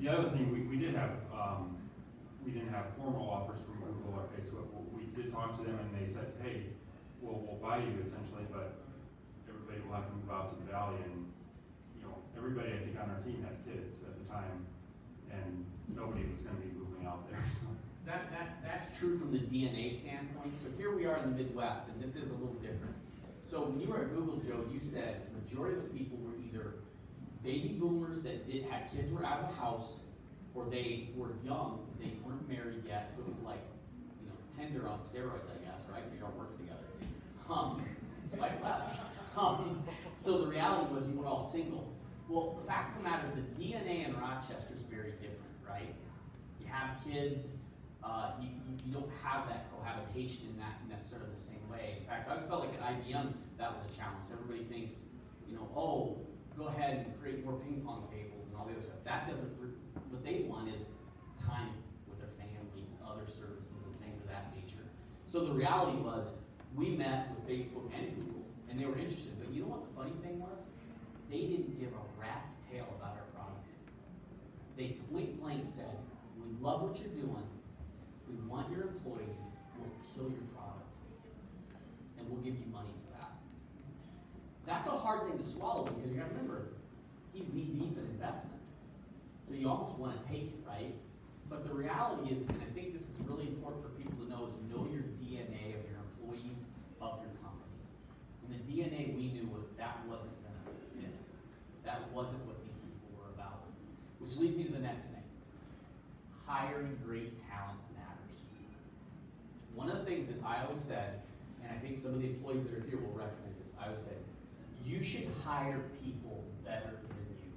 The other thing, we, we did have, um, we didn't have formal offers from Google or Facebook. We did talk to them and they said, hey, we'll, we'll buy you essentially, but everybody will have to move out to the valley and, you know, everybody I think on our team had kids at the time and nobody was gonna be moving out there, so. that, that, that's true from the DNA standpoint. So here we are in the Midwest, and this is a little different. So when you were at Google, Joe, you said the majority of those people were either baby boomers that did have kids were out of the house, or they were young, they weren't married yet, so it was like, you know, Tinder on steroids, I guess, right? You're all working together. Um, swipe left. Um, so the reality was you were all single. Well, the fact of the matter is the DNA in Rochester is very different, right? You have kids, uh, you, you, don't have that cohabitation in that necessarily the same way. In fact, I always felt like at IBM that was a challenge. Everybody thinks, you know, oh, go ahead and create more ping pong tables and all the other stuff. That doesn't, what they want is time with their family, other services and things of that nature. So the reality was, we met with Facebook and Google, and they were interested. But you know what the funny thing was? They didn't give a rat's tail about our product. They point blank said, we love what you're doing. We want your employees. We'll kill your product. And we'll give you money for that. That's a hard thing to swallow because you gotta remember, he's knee deep in investment. So you almost wanna take it, right? But the reality is, and I think this is really important for people to know, is know your DNA of your employees, of your company. And the DNA we knew was that wasn't. That wasn't what these people were about. Which leads me to the next thing. Hiring great talent matters. One of the things that I always said, and I think some of the employees that are here will recognize this, I always say, you should hire people better than you.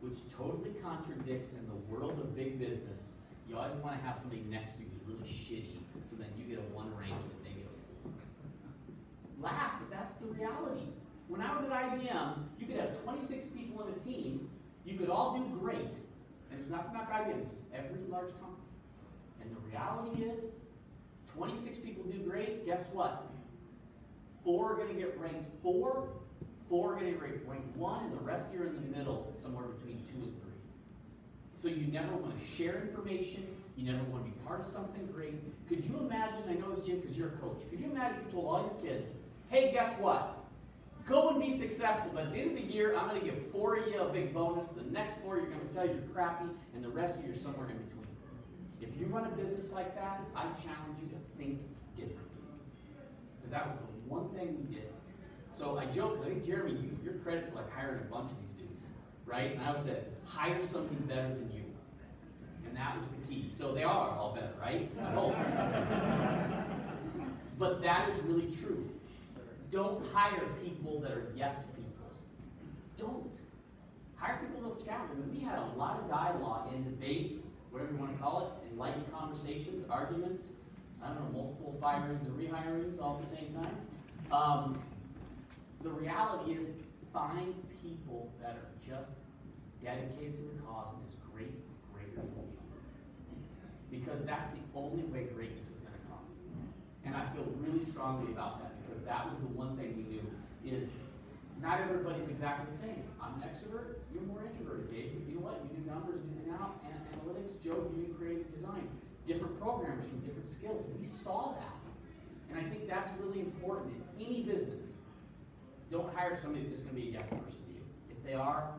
Which totally contradicts in the world of big business. You always want to have somebody next to you who's really shitty, so then you get a one rank and they get a four. Laugh, but that's the reality. When I was at IBM, you could have 26 people in a team, you could all do great, and it's not to knock IBM, this is every large company. And the reality is, 26 people do great, guess what? Four are gonna get ranked four, four are gonna get ranked one, and the rest you're in the middle, somewhere between two and three. So you never wanna share information, you never wanna be part of something great. Could you imagine, I know this Jim, because you're a coach, could you imagine if you told all your kids, hey, guess what? Go and be successful, but at the end of the year, I'm gonna give four of you a big bonus, the next four you're gonna tell you you're crappy, and the rest of you are somewhere in between. If you run a business like that, I challenge you to think differently. Because that was the one thing we did. So I joke, because I think Jeremy, you, you're credited for like hiring a bunch of these dudes, right? And I always said, hire somebody better than you. And that was the key. So they are all better, right? But that is really true. Don't hire people that are yes people. Don't. Hire people that will challenge. I mean, we had a lot of dialogue and debate, whatever you want to call it, enlightened conversations, arguments, I don't know, multiple firings and rehirings all at the same time. Um, the reality is, find people that are just dedicated to the cause and is great, greater than you. Because that's the only way greatness is. And I feel really strongly about that, because that was the one thing we knew, is not everybody's exactly the same. I'm an extrovert, you're more introverted, Dave. You know what? You do numbers, you do now, analytics, Joe, you do creative design. Different programmers from different skills. We saw that. And I think that's really important in any business. Don't hire somebody that's just gonna be a yes person to you. If they are,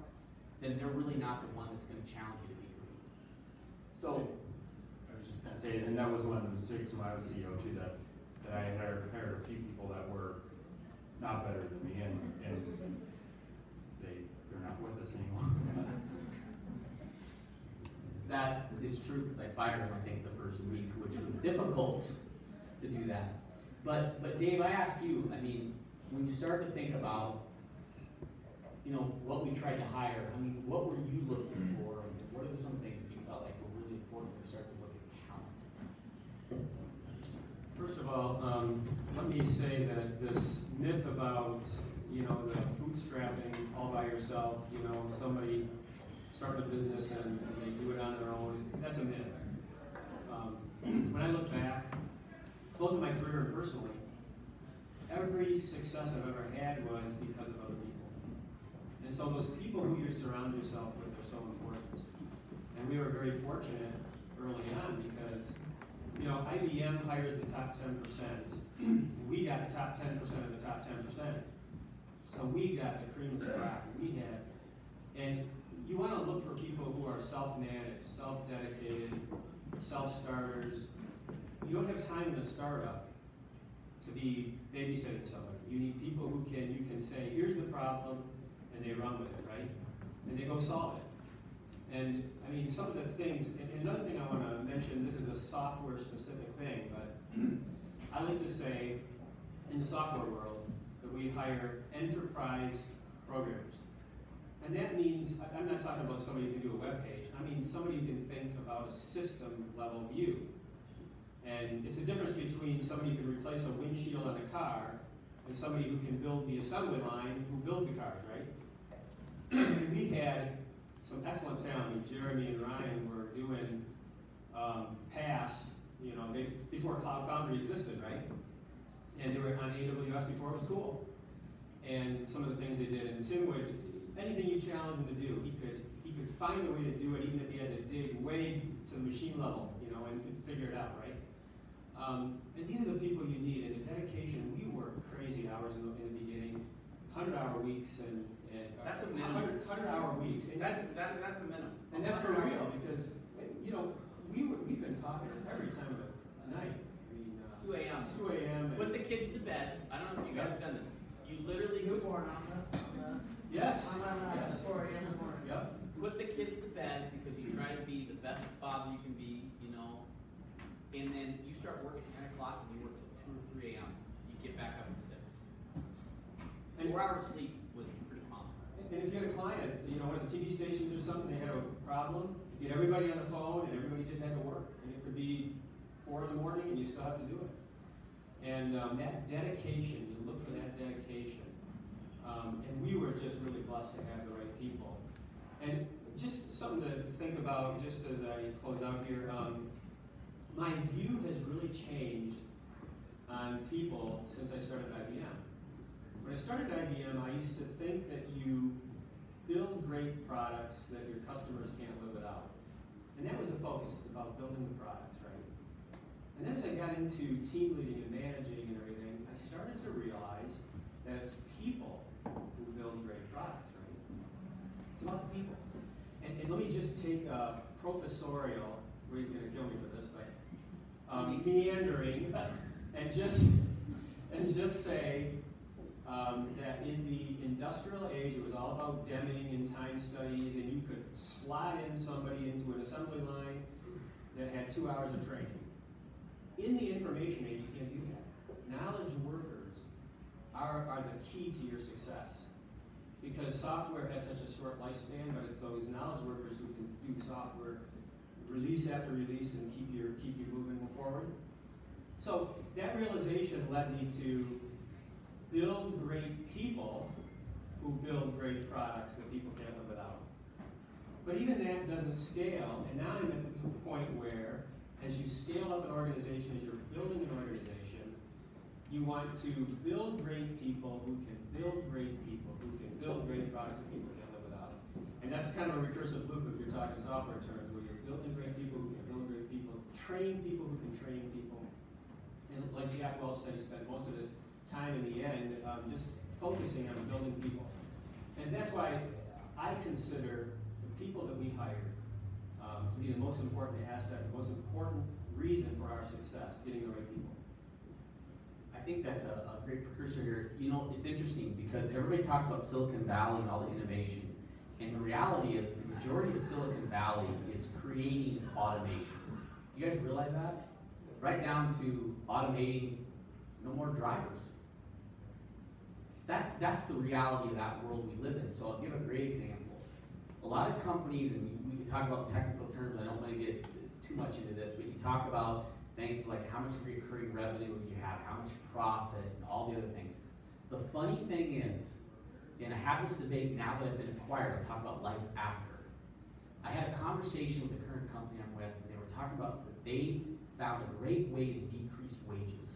then they're really not the one that's gonna challenge you to be great. So, I was just gonna say, and that was one of the mistakes when I was CEO too, that, that I hired, hired a few people that were not better than me and, and they, they're not with us anymore. That is true, I fired him, I think, the first week, which was difficult to do that. But, but Dave, I ask you, I mean, when you start to think about, you know, what we tried to hire, I mean, what were you looking for? What are some things that you felt like were really important when you start to look at talent? First of all, um, let me say that this myth about, you know, the bootstrapping all by yourself, you know, somebody started a business and, and they do it on their own, that's a myth. Um, when I look back, both in my career and personally, every success I've ever had was because of other people. And so those people who you surround yourself with are so important. And we were very fortunate early on because you know, IBM hires the top ten percent. We got the top ten percent of the top ten percent. So we got the cream of the crop. We had, and you want to look for people who are self-managed, self-dedicated, self-starters. You don't have time in a startup to be babysitting somebody. You need people who can, you can say, here's the problem, and they run with it, right? And they go solve it. And, I mean, some of the things, and another thing I wanna mention, this is a software-specific thing, but I like to say, in the software world, that we hire enterprise programmers. And that means, I'm not talking about somebody who can do a web page. I mean somebody who can think about a system level view. And it's the difference between somebody who can replace a windshield on a car and somebody who can build the assembly line who builds the cars, right? We had some excellent talent, I mean, Jeremy and Ryan were doing, um, past, you know, they, before Cloud Foundry existed, right? And they were on AWS before it was cool. And some of the things they did, and Tim would, anything you challenge him to do, he could, he could find a way to do it, even if he had to dig way to the machine level, you know, and, and figure it out, right? Um, and these are the people you need, and the dedication, we worked crazy hours in the, in the beginning, hundred hour weeks and, and. That's a minimum. Hundred, hundred hour weeks. And That's, that, that's the minimum. and that's for real, because, you know, we were, we've been talking every time of the night. I mean, uh, Two AM. Two AM. Put the kids to bed, I don't know if you guys have done this, you literally Newborn on the, Yes, I'm on, uh, yes. four AM in the morning. Yep, put the kids to bed because you try to be the best father you can be, you know, and then you start working at ten o'clock and you work till two or three AM, you get back up at six. And- Four hours sleep was pretty common. And if you had a client, you know, one of the TV stations or something, they had a problem, you get everybody on the phone and everybody just had to work. And it could be four in the morning and you still have to do it. And, um, that dedication, you look for that dedication. Um, and we were just really blessed to have the right people. And just something to think about, just as I close out here, um, my view has really changed on people since I started IBM. When I started IBM, I used to think that you build great products that your customers can't live without. And that was the focus, it's about building the products, right? And then as I got into team leading and managing and everything, I started to realize that it's people who build great products, right? It's about the people. And, and let me just take a professorial, Ray's gonna kill me for this, but, um, meandering, and just, and just say, um, that in the industrial age, it was all about Deming and time studies, and you could slot in somebody into an assembly line that had two hours of training. In the information age, you can't do that. Knowledge workers are, are the key to your success. Because software has such a short lifespan, but it's those knowledge workers who can do software release after release and keep your, keep you moving forward. So that realization led me to build great people who build great products that people can't live without. But even that doesn't scale, and now I'm at the point where, as you scale up an organization, as you're building an organization, you want to build great people who can build great people, who can build great products that people can't live without. And that's kind of a recursive loop if you're talking software terms, where you're building great people who can build great people, train people who can train people. And like Jack Welch said, he spent most of his time in the end um, just focusing on building people. And that's why I consider the people that we hire um, to be the most important asset, the most important reason for our success, getting the right people. I think that's a, a great precursor here. You know, it's interesting because everybody talks about Silicon Valley and all the innovation. And the reality is the majority of Silicon Valley is creating automation. Do you guys realize that? Right down to automating no more drivers. That's, that's the reality of that world we live in. So I'll give a great example. A lot of companies, and we, can talk about technical terms, I don't want to get too much into this, but you talk about things like how much recurring revenue you have, how much profit, and all the other things. The funny thing is, and I have this debate now that I've been acquired, I talk about life after. I had a conversation with the current company I'm with, and they were talking about that they found a great way to decrease wages.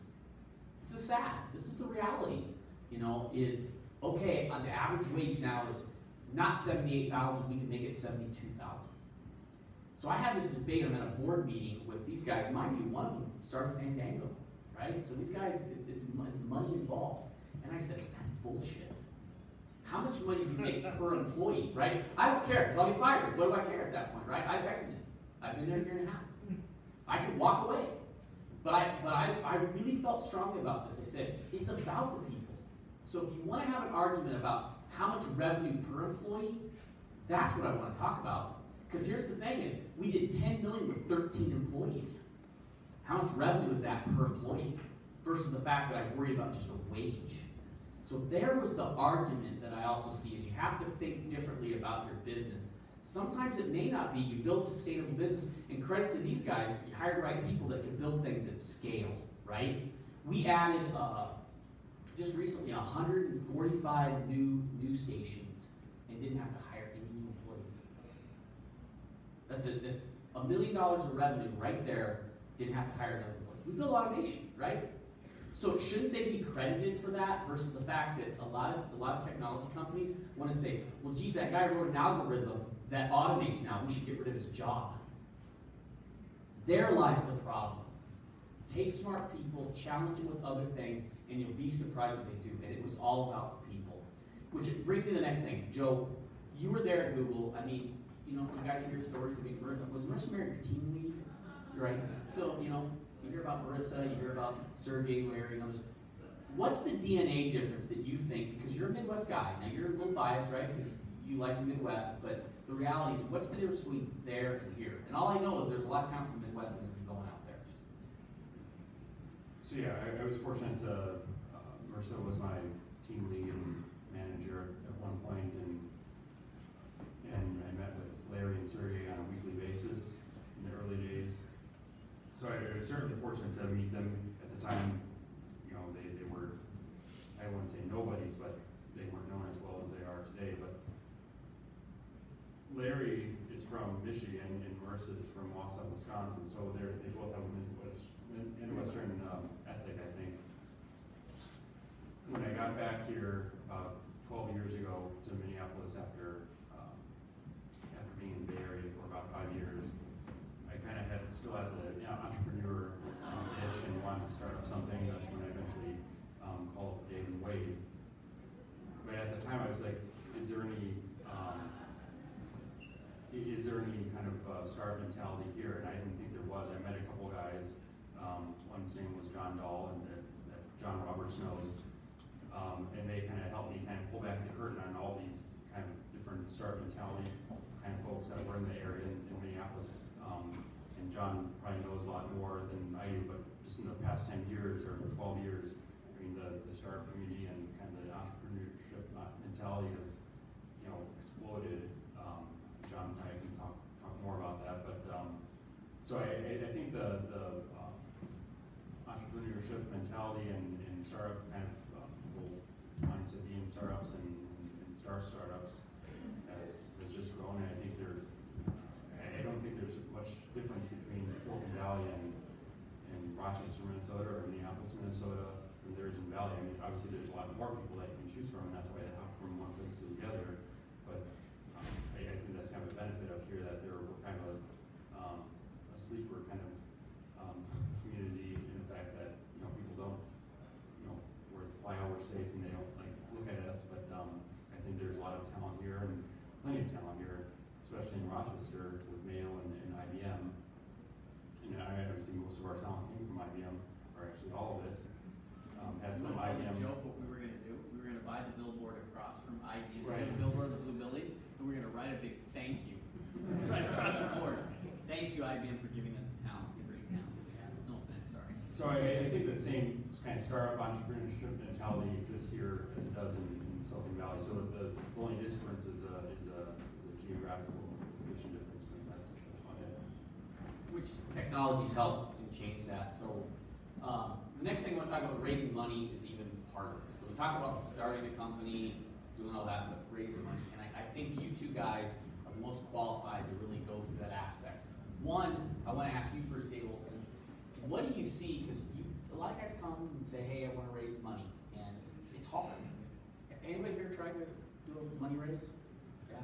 This is sad. This is the reality. You know, is okay, on the average wage now is not seventy-eight thousand, we can make it seventy-two thousand. So I had this debate, I'm at a board meeting with these guys, mind you, one of them started Fandango, right? So these guys, it's, it's, it's money involved. And I said, that's bullshit. How much money do you make per employee, right? I don't care, because I'll be fired. What do I care at that point, right? I've exited. I've been there a year and a half. I can walk away. But I, but I, I really felt strongly about this. I said, it's about the people. So if you wanna have an argument about how much revenue per employee, that's what I wanna talk about. Cause here's the thing is, we did ten million with thirteen employees. How much revenue is that per employee? Versus the fact that I worry about just a wage. So there was the argument that I also see is you have to think differently about your business. Sometimes it may not be, you build a sustainable business, and credit to these guys, you hired the right people that can build things at scale, right? We added, uh, just recently, hundred and forty-five new news stations and didn't have to hire any new employees. That's a, that's a million dollars of revenue right there, didn't have to hire another employee. We built automation, right? So shouldn't they be credited for that versus the fact that a lot of, a lot of technology companies wanna say, well geez, that guy wrote an algorithm that automates now, we should get rid of his job. There lies the problem. Take smart people, challenge them with other things, and you'll be surprised what they do. And it was all about the people. Which brings me to the next thing. Joe, you were there at Google. I mean, you know, you guys hear stories. I mean, was Marissa Mayer your team lead? Right? So, you know, you hear about Marissa, you hear about Sergey, Larry, and others. What's the DNA difference that you think, because you're a Midwest guy, now you're a little biased, right, because you like the Midwest, but the reality is, what's the difference between there and here? And all I know is there's a lot of time from Midwest that is going out there. So yeah, I, I was fortunate to, uh, was my team lead and manager at one point, and, and I met with Larry and Sergey on a weekly basis in the early days. So I I was certainly fortunate to meet them at the time, you know, they, they were, I wouldn't say nobodies, but they weren't known as well as they are today, but Larry is from Michigan and Marissa is from Wausau, Wisconsin, so they're, they both have a Midwest, Mid- Midwestern, um. When I got back here about twelve years ago to Minneapolis after, um, after being in the Bay Area for about five years, I kinda had, still had the, you know, entrepreneur, um, itch and wanted to start up something, that's when I eventually, um, called Dave and Wade. But at the time, I was like, is there any, um, is there any kind of uh, startup mentality here? And I didn't think there was. I met a couple guys. Um, one's name was John Dahl, and that John Roberts knows. Um, and they kind of helped me kind of pull back the curtain on all these kind of different startup mentality kind of folks that were in the area in, in Minneapolis. Um, and John probably knows a lot more than I do, but just in the past ten years or twelve years, I mean, the, the startup community and kind of the entrepreneurship uh, mentality has, you know, exploded. Um, John probably can talk, talk more about that, but, um, so I, I, I think the, the, um, entrepreneurship mentality and, and startup kind of, uh, people wanting to be in startups and, and start startups has, has just grown, and I think there's, I, I don't think there's much difference between Silicon Valley and, and Rochester, Minnesota, or Minneapolis, Minnesota, than there is in Valley. I mean, obviously, there's a lot more people that you can choose from, and that's why they hop from one place to the other, but, um, I, I think that's kind of a benefit up here, that there, we're kind of a, um, a sleeper kind of, um, community in the fact that, you know, people don't, you know, we're flyover states and they don't like look at us, but, um, I think there's a lot of talent here and plenty of talent here, especially in Rochester with Mayo and, and IBM. And I obviously most of our talent came from IBM, or actually all of it. Um, had some IBM. joke what we were gonna do? We were gonna buy the billboard across from IBM, Right. the billboard of the Blue Building, and we are gonna write a big thank you. Right across the board. Thank you IBM for giving us the talent, the great talent. No offense, sorry. So I, I think that same kind of startup entrepreneurship mentality exists here as it does in, Silicon Valley. So the, only difference is a, is a, is a geographical location difference, and that's, that's about it. which technologies helped and changed that. So, um, the next thing I want to talk about, raising money is even harder. So we talk about starting a company, doing all that, but raising money. And I, I think you two guys are the most qualified to really go through that aspect. One, I want to ask you first, Dave Olson, what do you see, because a lot of guys come and say, hey, I want to raise money, and it's hard. Anybody here tried to do a money raise? Yeah.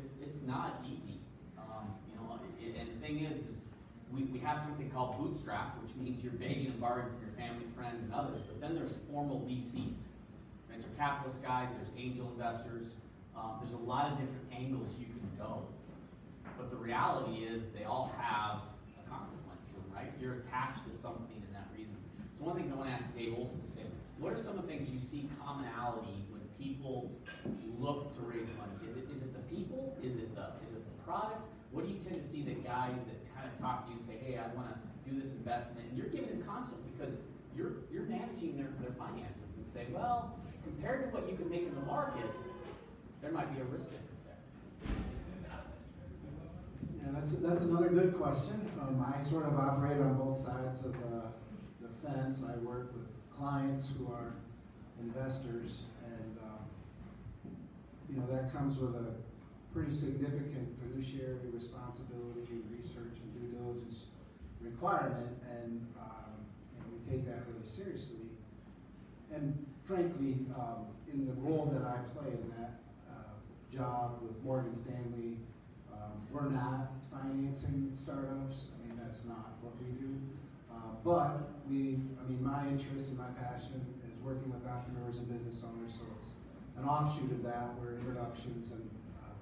It's, it's not easy. Um, you know, it, and the thing is, is we, we have something called bootstrap, which means you're begging and borrowing from your family, friends, and others. But then there's formal VCs, venture capitalist guys. There's angel investors. Um, there's a lot of different angles you can go. But the reality is, they all have a consequence to them, right? You're attached to something in that reason. So one of the things I wanna ask Dave Olson is say, what are some of the things you see commonality people look to raise money? Is it, is it the people? Is it the, is it the product? What do you tend to see the guys that kind of talk to you and say, hey, I wanna do this investment, and you're giving them counsel because you're, you're managing their, their finances and say, well, compared to what you can make in the market, there might be a risk difference there. Yeah, that's, that's another good question. Um, I sort of operate on both sides of the, the fence. I work with clients who are investors you know, that comes with a pretty significant fiduciary responsibility, research and due diligence requirement and, um, and we take that really seriously. And frankly, um, in the role that I play in that, uh, job with Morgan Stanley, um, we're not financing startups, I mean, that's not what we do. Uh, but we, I mean, my interest and my passion is working with entrepreneurs and business owners, so it's an offshoot of that, where introductions and, uh,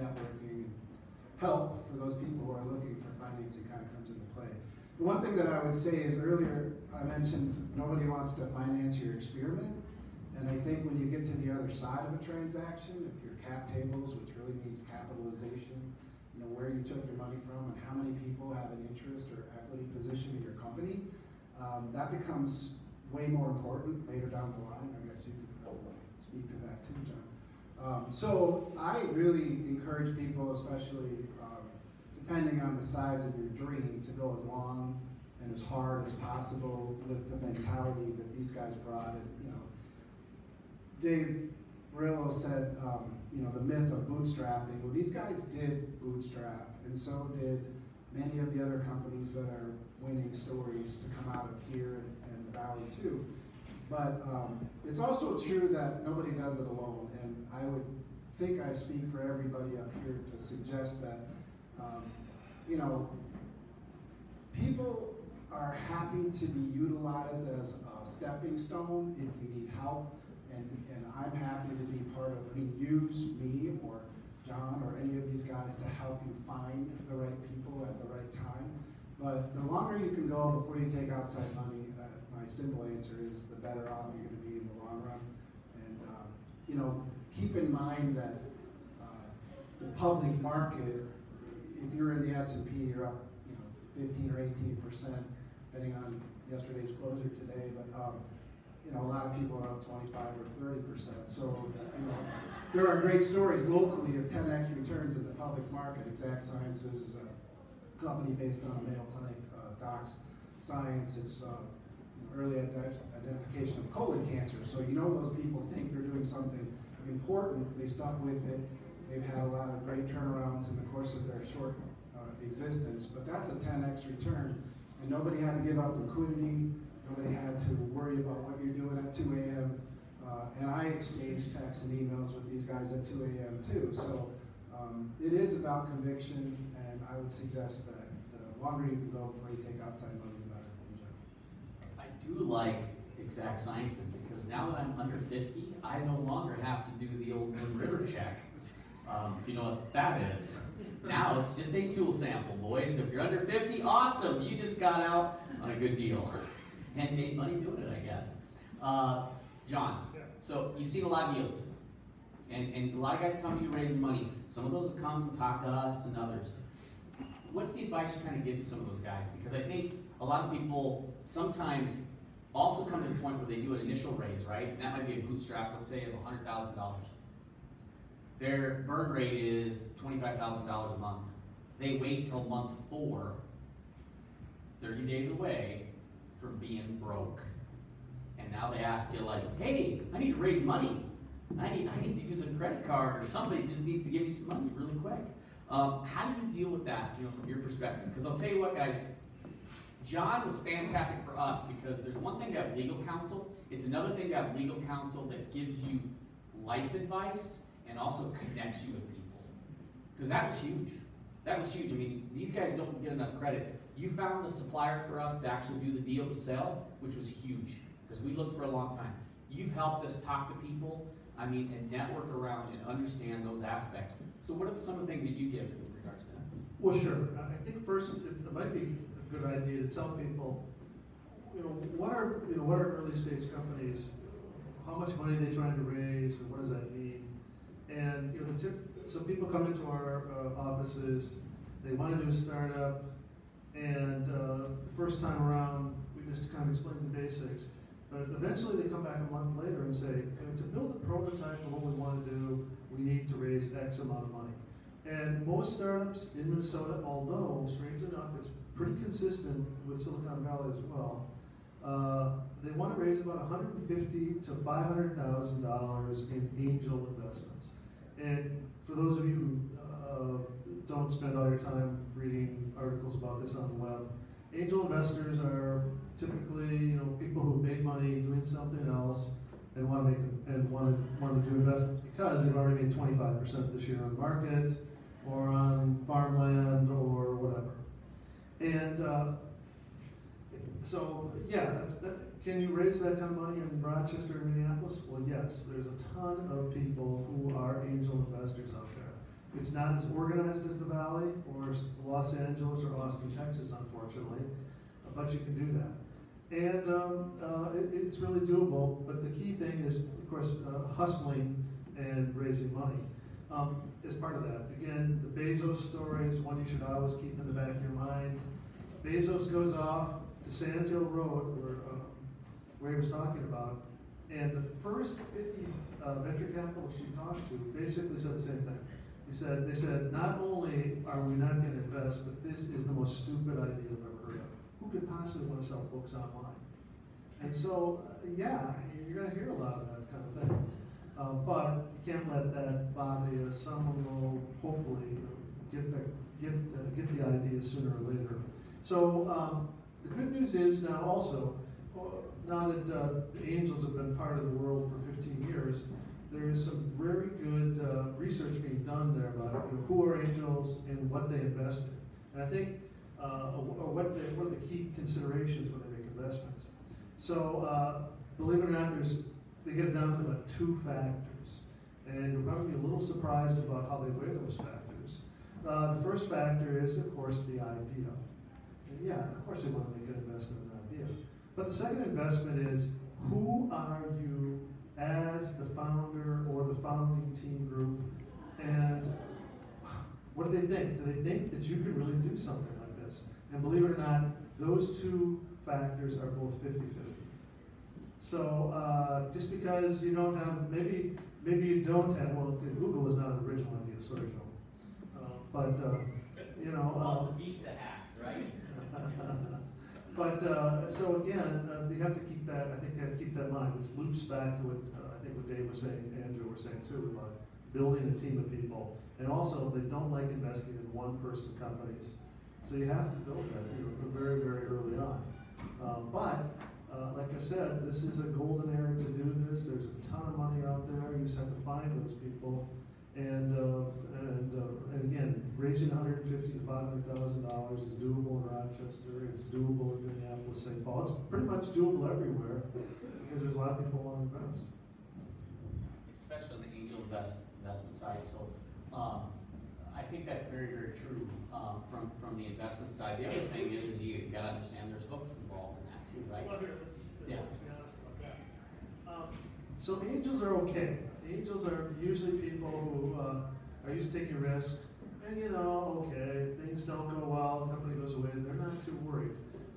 networking and help for those people who are looking for financing kind of comes into play. The one thing that I would say is earlier, I mentioned nobody wants to finance your experiment. And I think when you get to the other side of a transaction, if your cap tables, which really means capitalization, you know, where you took your money from and how many people have an interest or equity position in your company, um, that becomes way more important later down the line. I guess you could speak to that too, John. Um, so I really encourage people, especially um, depending on the size of your dream, to go as long and as hard as possible with the mentality that these guys brought. And you know, Dave Brillo said, um, you know, the myth of bootstrapping. Well, these guys did bootstrap, and so did many of the other companies that are winning stories to come out of here and, and the valley too. But um, it's also true that nobody does it alone, and I would think I speak for everybody up here to suggest that, um, you know, people are happy to be utilized as a stepping stone if you need help, and, and I'm happy to be part of, I mean, use me or John or any of these guys to help you find the right people at the right time. But the longer you can go before you take outside money, uh, my simple answer is the better off you're going to be in the long run. And um, you know, keep in mind that uh, the public market, if you're in the S and P, you're up, you know, 15 or 18 percent, depending on yesterday's closer today. But um, you know, a lot of people are up 25 or 30 percent. So you know, there are great stories locally of 10x returns in the public market. Exact Sciences is a company based on Mayo Clinic, uh, Docs Science. It's uh, early identification of colon cancer. So you know those people think they're doing something important. They stuck with it. They've had a lot of great turnarounds in the course of their short uh, existence. But that's a 10x return, and nobody had to give up liquidity. Nobody had to worry about what you're doing at 2 a.m. Uh, and I exchange texts and emails with these guys at 2 a.m. too. So um, it is about conviction, and I would suggest that the longer you can go before you take outside money, the better. in general. I do like exact sciences because now that I'm under 50, I no longer have to do the old Moon River check. Um, if you know what that is. Now it's just a stool sample, boys. So if you're under 50, awesome. You just got out on a good deal and made money doing it, I guess. Uh, John, so you've seen a lot of deals. And, and a lot of guys come to you raising money. Some of those have come and talk to us and others. What's the advice you kind of give to some of those guys? Because I think a lot of people sometimes also come to the point where they do an initial raise, right? And that might be a bootstrap, let's say, of hundred thousand dollars. Their burn rate is twenty-five thousand dollars a month. They wait till month four, 30 days away from being broke. And now they ask you like, hey, I need to raise money. I need, I need to use a credit card or somebody just needs to give me some money really quick. Um, how do you deal with that, you know, from your perspective? Because I'll tell you what, guys, John was fantastic for us because there's one thing to have legal counsel. It's another thing to have legal counsel that gives you life advice and also connects you with people. Because that was huge. That was huge. I mean, these guys don't get enough credit. You found the supplier for us to actually do the deal to sell, which was huge because we looked for a long time. You've helped us talk to people, I mean, and network around and understand those aspects. So, what are some of the things that you give in regards to that? Well, sure. I think first, it might be good idea to tell people, you know, what are, you know, what are early stage companies, how much money are they trying to raise, and what does that mean? And, you know, the tip, so people come into our, uh, offices, they wanna do a startup, and, uh, the first time around, we just kind of explain the basics. But eventually they come back a month later and say, "You know, to build a prototype of what we wanna do, we need to raise X amount of money. And most startups in Minnesota, although strange enough, it's pretty consistent with Silicon Valley as well, uh, they want to raise about 150 to 500 thousand dollars in angel investments. And for those of you who uh, don't spend all your time reading articles about this on the web, angel investors are typically you know people who made money doing something else and want to make and want to want to do investments because they've already made 25 percent this year on the market or on farmland or whatever. And uh, so, yeah, that's, that, can you raise that kind of money in Rochester or Minneapolis? Well, yes, there's a ton of people who are angel investors out there. It's not as organized as the Valley or Los Angeles or Austin, Texas, unfortunately, but you can do that. And um, uh, it, it's really doable, but the key thing is, of course, uh, hustling and raising money um, is part of that. Again, the Bezos story is one you should always keep in the back of your mind. Bezos goes off to Sand Hill Road, where, um, he was talking about, and the first 50 uh, venture capitalists he talked to basically said the same thing. He said, they said, not only are we not going to invest, but this is the most stupid idea I've ever heard of. Who could possibly want to sell books online? And so, uh, yeah, you're going to hear a lot of that kind of thing. Uh, but you can't let that bother you. Someone will hopefully get the get get the idea sooner or later. So um, the good news is now also, uh, now that uh, the angels have been part of the world for 15 years, there is some very good uh, research being done there about you know, who are angels and what they invest in. And I think, uh, or what, they, what are the key considerations when they make investments. So uh, believe it or not, there's they get it down to about two factors. And you'll probably a little surprised about how they weigh those factors. Uh, the first factor is, of course, the idea. Yeah, of course they want to make an investment in an idea. But the second investment is, who are you as the founder or the founding team group? And what do they think? Do they think that you can really do something like this? And believe it or not, those two factors are both 50-50. So uh, just because you don't have, maybe maybe you don't have, well, Google is not an original idea, sorry, Joe. Uh, but uh, you know, Well, the beast to hack, right? but uh, so again, uh, you have to keep that. I think you have to keep that in mind, which loops back to what uh, I think what Dave was saying, Andrew was saying too, about building a team of people, and also they don't like investing in one-person companies. So you have to build that you know, very, very early on. Uh, but uh, like I said, this is a golden era to do this. There's a ton of money out there. You just have to find those people. And uh, and, uh, and again, raising 150 to 500 thousand dollars is doable in Rochester. It's doable in Minneapolis, St. Paul. It's pretty much doable everywhere because there's a lot of people who want to invest. especially on the angel invest, investment side, so, um, I think that's very, very true, um, from, from the investment side. The other thing is, you gotta understand there's hooks involved in that too, right? Well, here, let's, Yeah. let's be honest about that. Um, so angels are okay. Angels are usually people who uh, are used to taking risks, and you know, okay, things don't go well, the company goes away, they're not too worried.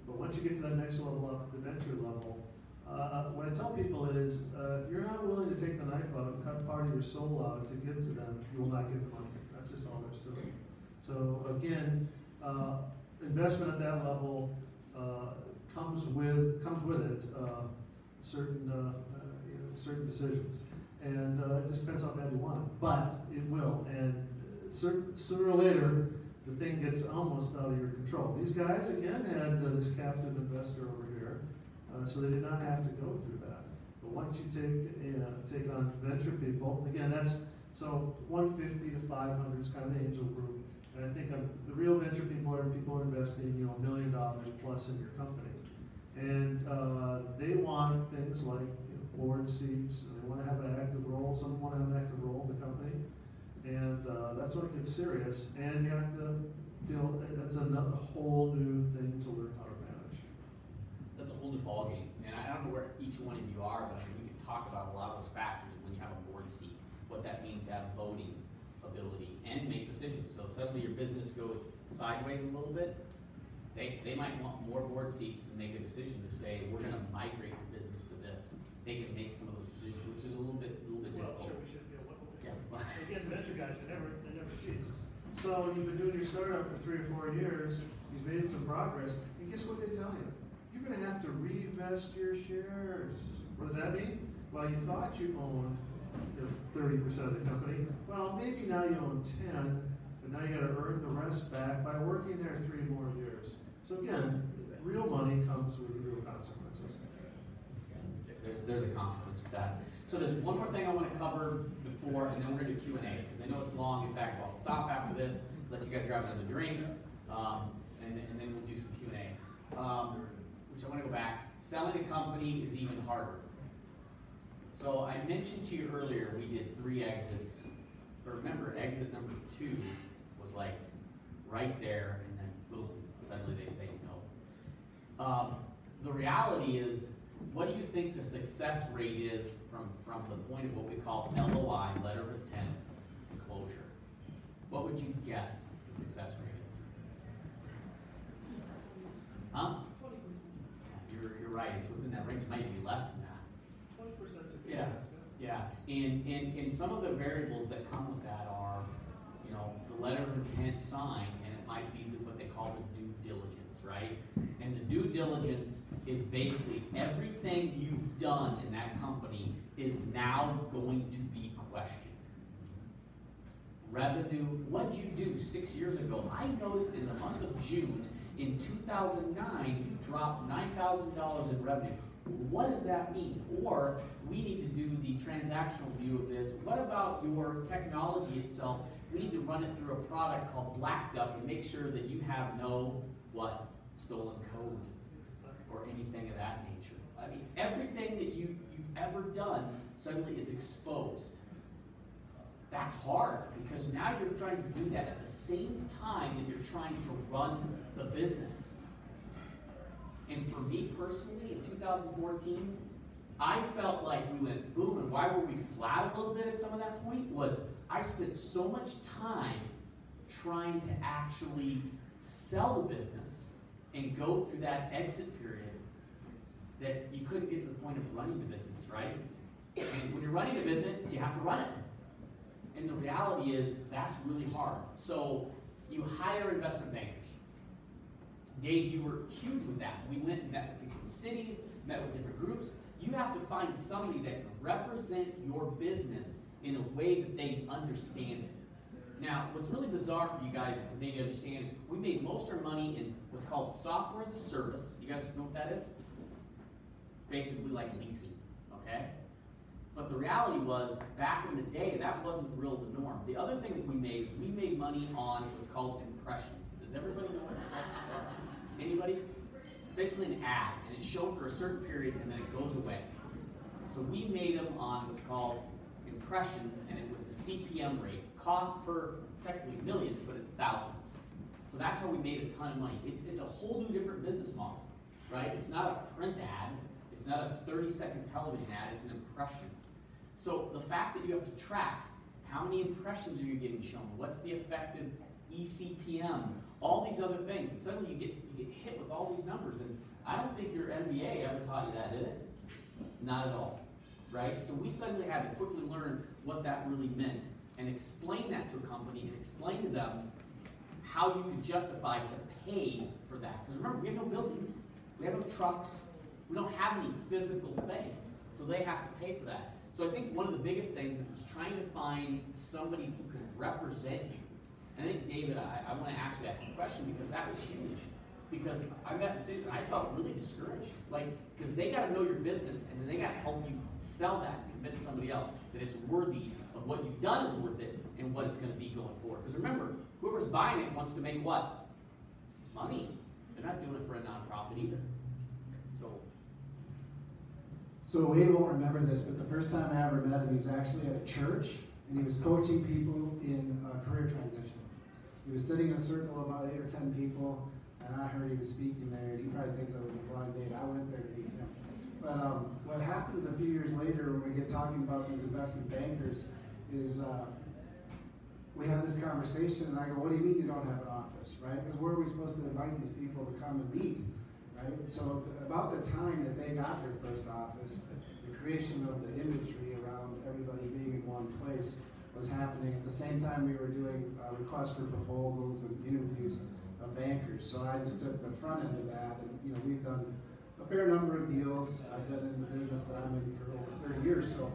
But once you get to that next level up, the venture level, uh, what I tell people is, uh, if you're not willing to take the knife out and cut part of your soul out to give to them, you will not get the money. That's just all there's to it. So again, uh, investment at that level uh, comes with comes with it uh, certain uh, you know, certain decisions, and uh, it just depends how bad you want it. But it will, and sooner or later, the thing gets almost out of your control. These guys again had uh, this captive investor over here, uh, so they did not have to go through that. But once you take uh, take on venture people, again, that's so 150 to 500 is kind of the angel group. And I think um, the real venture people are people are investing, you know, a million dollars plus in your company. And uh, they want things like you know, board seats, they want to have an active role. Some want to have an active role in the company. And uh, that's when it gets serious. And you have to feel that that's another whole new thing to learn how to manage. That's a whole new ballgame, and I don't know where each one of you are, but I mean, we can talk about a lot of those factors when you have a board seat, what that means to have voting ability and make decisions. So suddenly your business goes sideways a little bit, they, they might want more board seats to make a decision to say, we're gonna migrate your business to this. They can make some of those decisions, which is a little bit, a little bit Well, difficult. sure, we should be to. Yeah. Again, venture guys, they never, they never cease. So you've been doing your startup for three or four years, you've made some progress, and guess what they tell you? You're gonna have to reinvest your shares. What does that mean? Well, you thought you owned thirty percent of the company, well, maybe now you own ten, but now you gotta earn the rest back by working there three more years. So again, real money comes with real consequences. There's, there's a consequence with that. So there's one more thing I wanna cover before, and then we're gonna do Q and A, because I know it's long. In fact, I'll stop after this, let you guys grab another drink, um, and, and then we'll do some Q and A. Um, which I wanna go back, selling a company is even harder. So I mentioned to you earlier, we did three exits, but remember, exit number two was like right there, and then boom, suddenly they say no. Um, the reality is, what do you think the success rate is from, from the point of what we call LOI, letter of intent, to closure? What would you guess the success rate is? Huh? Yeah, You're, you're right, it's within that range, it might be less than that. Twenty percent is a good Yeah. Yeah, and, and, and some of the variables that come with that are, you know, the letter of intent signed, and it might be the- what they call the due diligence, right? And the due diligence is basically everything you've done in that company is now going to be questioned. Revenue, what'd you do six years ago? I noticed in the month of June in two thousand nine, you dropped nine thousand dollars in revenue. What does that mean? Or, we need to do the transactional view of this. What about your technology itself? We need to run it through a product called Black Duck and make sure that you have no, what, stolen code or anything of that nature. I mean, everything that you, you've ever done suddenly is exposed. That's hard because now you're trying to do that at the same time that you're trying to run the business. And for me personally, in 2014, I felt like we went boom, and why were we flat a little bit at some of that point was I spent so much time trying to actually sell the business and go through that exit period that you couldn't get to the point of running the business, right? And when you're running a business, you have to run it. And the reality is that's really hard. So you hire investment bankers. Dave, you were huge with that. We went and met with different cities, met with different groups. You have to find somebody that can represent your business in a way that they understand it. Now, what's really bizarre for you guys to maybe understand is we made most of our money in what's called software as a service. You guys know what that is? Basically like leasing, okay? But the reality was, back in the day, that wasn't real the norm. The other thing that we made is we made money on what's called impressions. Does everybody know what impressions are? Anybody? It's basically an ad, and it's shown for a certain period, and then it goes away. So we made them on what's called impressions, and it was a CPM rate. Cost per, technically millions, but it's thousands. So that's how we made a ton of money. It's, it's a whole new different business model, right? It's not a print ad. It's not a 30-second television ad. It's an impression. So the fact that you have to track how many impressions are you getting shown, what's the effective ECPM, all these other things, and suddenly you get you get hit with all these numbers. And I don't think your MBA ever taught you that, did it? Not at all, right? So we suddenly had to quickly learn what that really meant and explain that to a company and explain to them how you could justify to pay for that. Because remember, we have no buildings, we have no trucks, we don't have any physical thing, so they have to pay for that. So I think one of the biggest things is, is trying to find somebody who can represent you. And I think, David, I, I want to ask you that question because that was huge. Because I met decision, I felt really discouraged. Like, because they got to know your business and then they got to help you sell that and convince somebody else that it's worthy of what you've done is worth it and what it's going to be going forward. Because remember, whoever's buying it wants to make what? Money. They're not doing it for a nonprofit either. So, So Wade won't remember this, but the first time I ever met him, he was actually at a church, and he was coaching people in career transition. he was sitting in a circle of about eight or ten people, and I heard he was speaking there, he probably thinks I was a blind date, I went there to meet him. But, um, what happens a few years later when we get talking about these investment bankers is, uh, we have this conversation, and I go, what do you mean you don't have an office, right? Because where are we supposed to invite these people to come and meet, right? So about the time that they got their first office, the creation of the imagery around everybody being in one place was happening. At the same time, we were doing uh, requests for proposals and interviews of bankers. So I just took the front end of that, and you know, we've done a fair number of deals. I've been in the business that I'm in for over 30 years, so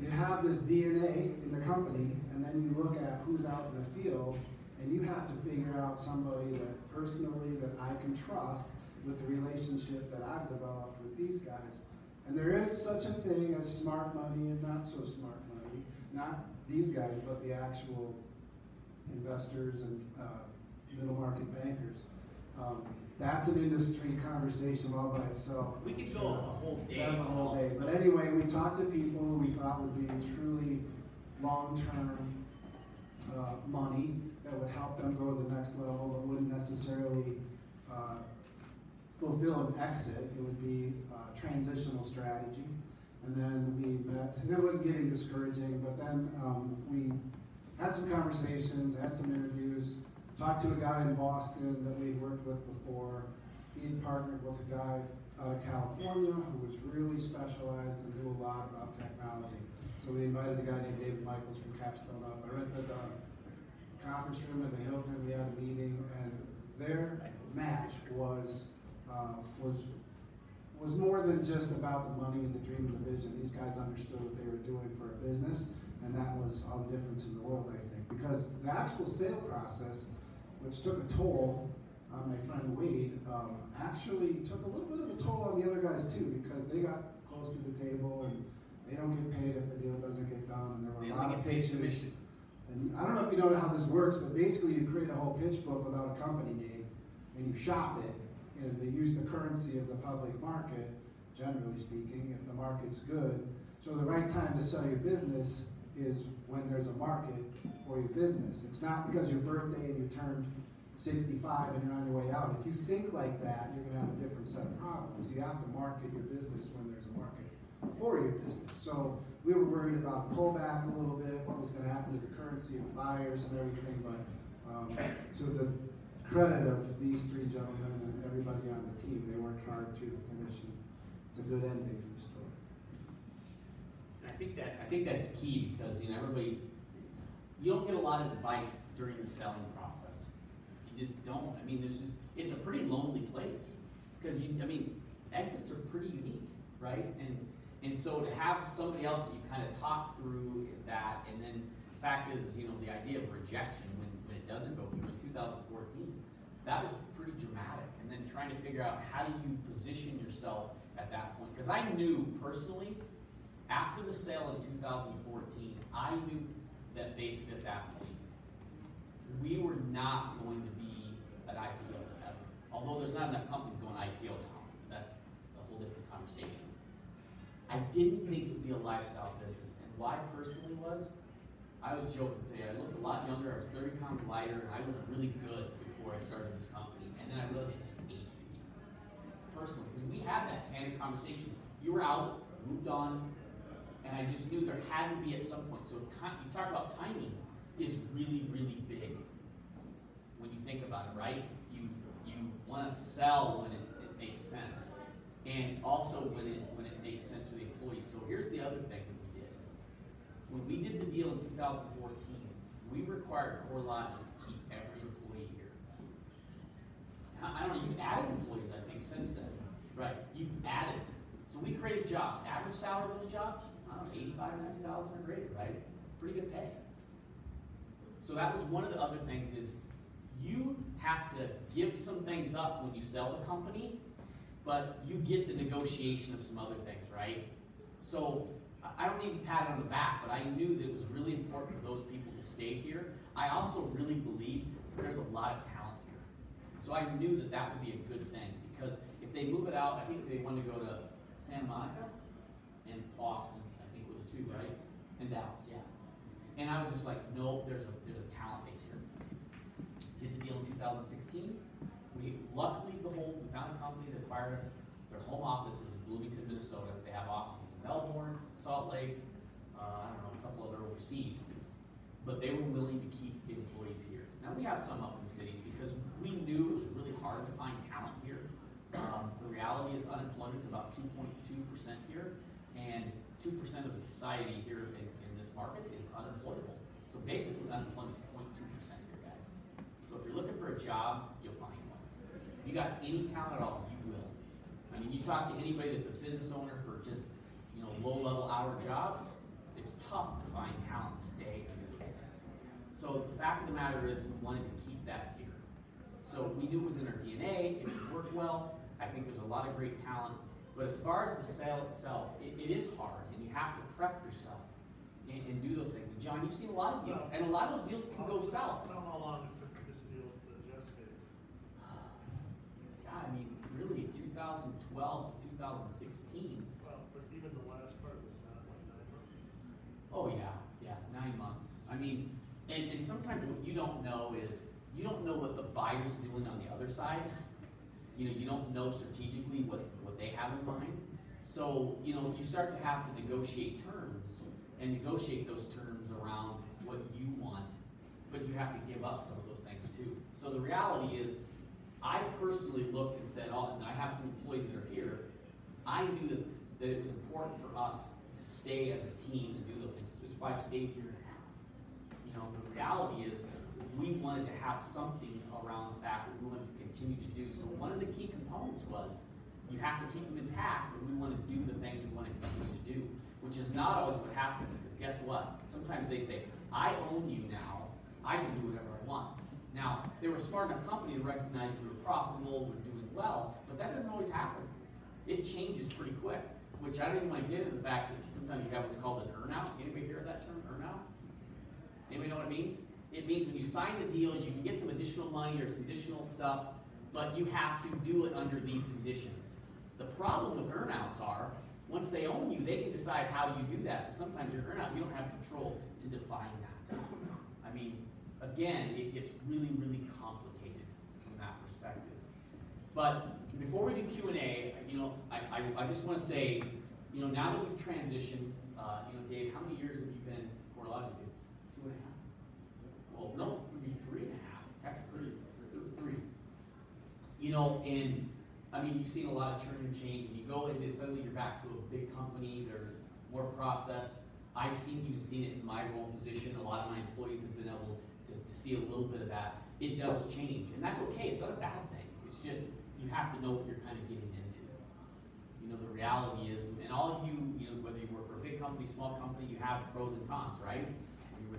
you have this DNA in the company, and then you look at who's out in the field, and you have to figure out somebody that personally that I can trust with the relationship that I've developed with these guys. And there is such a thing as smart money and not so smart money. Not these guys, but the actual investors and uh, middle market bankers. Um, that's an industry conversation all by itself. We could go a whole day. That's a whole day. But anyway, we talked to people who we thought would be truly long-term uh, money that would help them go to the next level, that wouldn't necessarily uh, fulfill an exit. It would be a transitional strategy. And then we met, and it was getting discouraging, but then um, we had some conversations, had some interviews, talked to a guy in Boston that we had worked with before. He had partnered with a guy out of California who was really specialized and knew a lot about technology. So we invited a guy named David Michaels from Capstone up. I rented a conference room in the Hilton. We had a meeting, and their match was uh, was was more than just about the money and the dream and the vision. These guys understood what they were doing for a business, and that was all the difference in the world, I think. Because the actual sale process, which took a toll on my friend Wade, um, actually took a little bit of a toll on the other guys too, because they got close to the table and they don't get paid if the deal doesn't get done, and there were They a lot of pitches. And I don't know if you know how this works, but basically you create a whole pitch book without a company name, and you shop it, and they use the currency of the public market, generally speaking, if the market's good. So the right time to sell your business is when there's a market for your business. It's not because your birthday and you turned sixty-five and you're on your way out. If you think like that, you're gonna have a different set of problems. You have to market your business when there's a market for your business. So we were worried about pullback a little bit, what was gonna happen to the currency and buyers and everything, but, um, to the credit of these three gentlemen and everybody on the team, they worked hard through the finish, and it's a good ending to the story. Think that, I think that's key because, you know, everybody, you don't get a lot of advice during the selling process. You just don't. I mean, there's just, it's a pretty lonely place. Because you, I mean, exits are pretty unique, right? And, and so to have somebody else that you kind of talk through that, and then the fact is, you know, the idea of rejection when, when it doesn't go through in 2014, that was pretty dramatic. And then trying to figure out how do you position yourself at that point. Because I knew personally, after the sale in 2014, I knew that basically at that point, we were not going to be an IPO ever. Although there's not enough companies going IPO now, that's a whole different conversation. I didn't think it would be a lifestyle business, and why personally was, I was joking, saying I looked a lot younger, I was 30 pounds lighter, and I looked really good before I started this company, and then I realized it just aged me personally, because we had that candid conversation. You were out, moved on, and I just knew there had to be at some point. So time, you talk about timing is really, really big when you think about it, right? You you want to sell when it, it makes sense, and also when it when it makes sense for the employees. So here's the other thing that we did. When we did the deal in 2014, we required CoreLogic to keep every employee here. I I don't know, you've added employees, I think, since then. Right, you've added. So we created jobs. Average salary of those jobs, I don't know, eighty-five, ninety thousand or greater, right? Pretty good pay. So that was one of the other things is you have to give some things up when you sell the company, but you get the negotiation of some other things, right? So I- don't need to pat on the back, but I knew that it was really important for those people to stay here. I also really believe that there's a lot of talent here. So I knew that that would be a good thing, because if they move it out, I think they want to go to Santa Monica and Austin, Two, right? And Dallas, yeah. And I was just like, nope, there's a, there's a talent base here. did the deal in two thousand sixteen. We luckily, behold, we found a company that acquired us. Their home office is in Bloomington, Minnesota. They have offices in Melbourne, Salt Lake, uh, I don't know, a couple other overseas. But they were willing to keep the employees here. Now, we have some up in the cities because we knew it was really hard to find talent here. Um, the reality is unemployment's about two point two percent here, and two percent of the society here in, in this market is unemployable. So basically, unemployment's 0.2 percent here, guys. So if you're looking for a job, you'll find one. If you got any talent at all, you will. I mean, you talk to anybody that's a business owner for just, you know, low-level hour jobs, it's tough to find talent to stay do those things. So the fact of the matter is, we wanted to keep that here. So we knew it was in our DNA, it would work well, I think there's a lot of great talent. But as far as the sale itself, it, it is hard, and you have to prep yourself and, and do those things. And John, you've seen a lot of deals, and a lot of those deals can go south. Tell them how long it took this deal to gestate. God, I mean, really, two thousand twelve to two thousand sixteen, Well, but even the last part was not like nine months. Oh, yeah, yeah, nine months. I mean, and, and sometimes what you don't know is, you don't know what the buyer's doing on the other side. You know, you don't know strategically what, what they have in mind. So, you know, you start to have to negotiate terms and negotiate those terms around what you want, but you have to give up some of those things too. So the reality is, I personally looked and said, oh, and I have some employees that are here, I knew that, that it was important for us to stay as a team and do those things. That's why I've stayed here and a half. You know, the reality is, we wanted to have something around the fact that we wanted to continue to do. So one of the key components was, you have to keep them intact, and we want to do the things we want to continue to do, which is not always what happens, because guess what? Sometimes they say, I own you now, I can do whatever I want. Now, they were a smart enough company to recognize we were profitable, we're doing well, but that doesn't always happen. It changes pretty quick, which I don't even want to get into the fact that sometimes you have what's called an earnout. Anybody hear of that term, earnout? Anybody know what it means? It means when you sign the deal, you can get some additional money or some additional stuff, but you have to do it under these conditions. The problem with earnouts are, once they own you, they can decide how you do that. So sometimes your earnout, you don't have control to define that. I mean, again, it gets really, really complicated from that perspective. But before we do Q and A, you know, I, I, I just want to say, you know, now that we've transitioned, uh, you know, Dave, how many years have you been CoreLogic? It's two and a half. Well, no, three, three and a half, technically, Th- three. You know, and I mean, you've seen a lot of churn and change, and you go into suddenly you're back to a big company. There's more process. I've seen you've seen it in my role position. A lot of my employees have been able to, to see a little bit of that. It does change, and that's okay. It's not a bad thing. It's just you have to know what you're kind of getting into. You know, the reality is, and all of you, you know, whether you work for a big company, small company, you have pros and cons, right?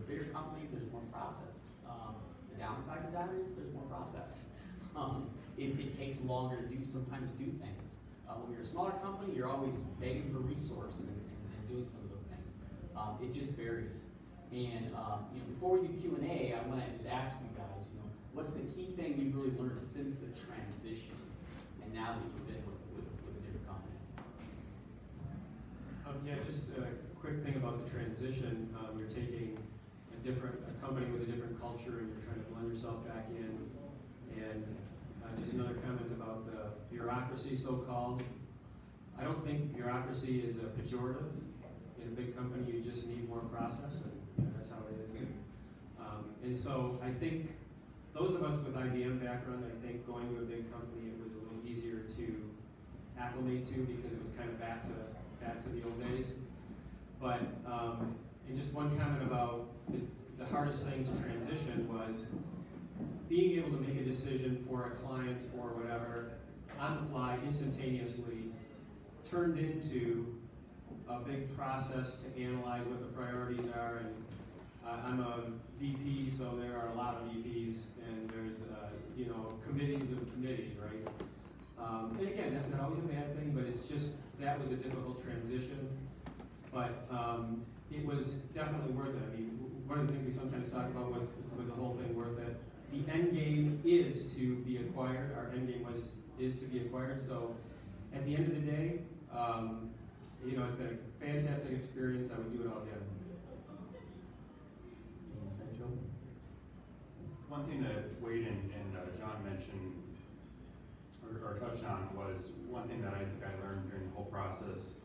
Bigger companies, there's more process. Um, the downside to that is there's more process. Um, it, it takes longer to do, sometimes do things. Uh, when you're a smaller company, you're always begging for resources and, and, and doing some of those things. Um, it just varies. And, um, you know, before we do Q and A, I want to just ask you guys, you know, what's the key thing you've really learned since the transition? And now that you've been with, with, with a different company? Um, yeah, just a quick thing about the transition, um, you're taking different, a company with a different culture and you're trying to blend yourself back in. And, uh, just another comment about the bureaucracy so-called. I don't think bureaucracy is a pejorative. In a big company, you just need more process and, you know, that's how it is. And, um, and so I think those of us with IBM background, I think going to a big company, it was a little easier to acclimate to because it was kind of back to back to the old days. But um, and just one comment about the, the hardest thing to transition was being able to make a decision for a client or whatever on the fly instantaneously turned into a big process to analyze what the priorities are and uh, I'm a VP, so there are a lot of VPs, and there's, uh, you know, committees of committees, right? Um, and again, that's not always a bad thing, but it's just, that was a difficult transition. But, um, it was definitely worth it. I mean, one of the things we sometimes talk about was, was the whole thing worth it? The end game is to be acquired, our end game was, is to be acquired, so at the end of the day, um, you know, it's been a fantastic experience, I would do it all again. Inside joke? one thing that Wade and, and uh, John mentioned, or, or touched on, was one thing that I think I learned during the whole process.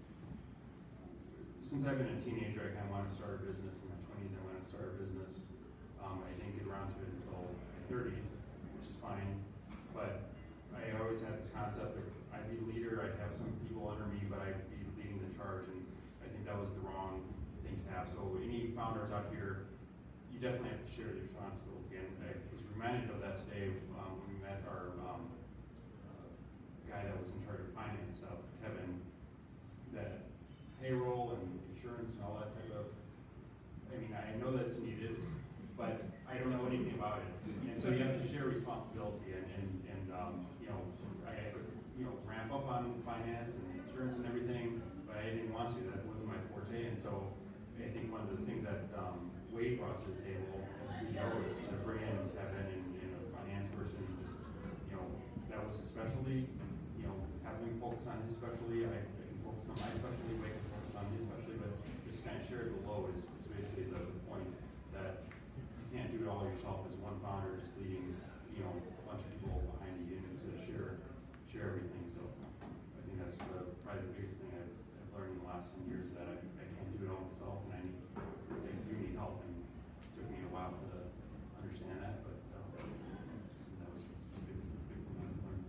Since I've been a teenager, I kind of want to start a business, in my twenties, I want to start a business. Um, I didn't get around to it until my thirties, which is fine, but I always had this concept of I'd be leader, I'd have some people under me, but I'd be leading the charge, and I think that was the wrong thing to have. So any founders out here, you definitely have to share the responsibility, and I was reminded of that today, um, when we met our, um, uh, guy that was in charge of finance stuff, Kevin, that payroll and insurance and all that type of, I mean, I know that's needed, but I don't know anything about it. And so you have to share responsibility and, and, and, um, you know, I you know, ramp up on finance and insurance and everything, but I didn't want to, that wasn't my forte, and so I think one of the things that, um, Wade brought to the table as CEO is to bring in Kevin and, and a finance person, just, you know, that was his specialty, you know, having focus on his specialty, I, I can focus on my specialty, Wade his specialty, but just kind of share the load is, is basically the point, that you can't do it all yourself as one founder, just leading, you know, a bunch of people behind you, need to share, share everything, so I think that's the, probably the biggest thing I've, I've learned in the last ten years, that I, I can't do it all myself, and I need, I do need help, and it took me a while to understand that, but, um, that was a big, big thing I learned.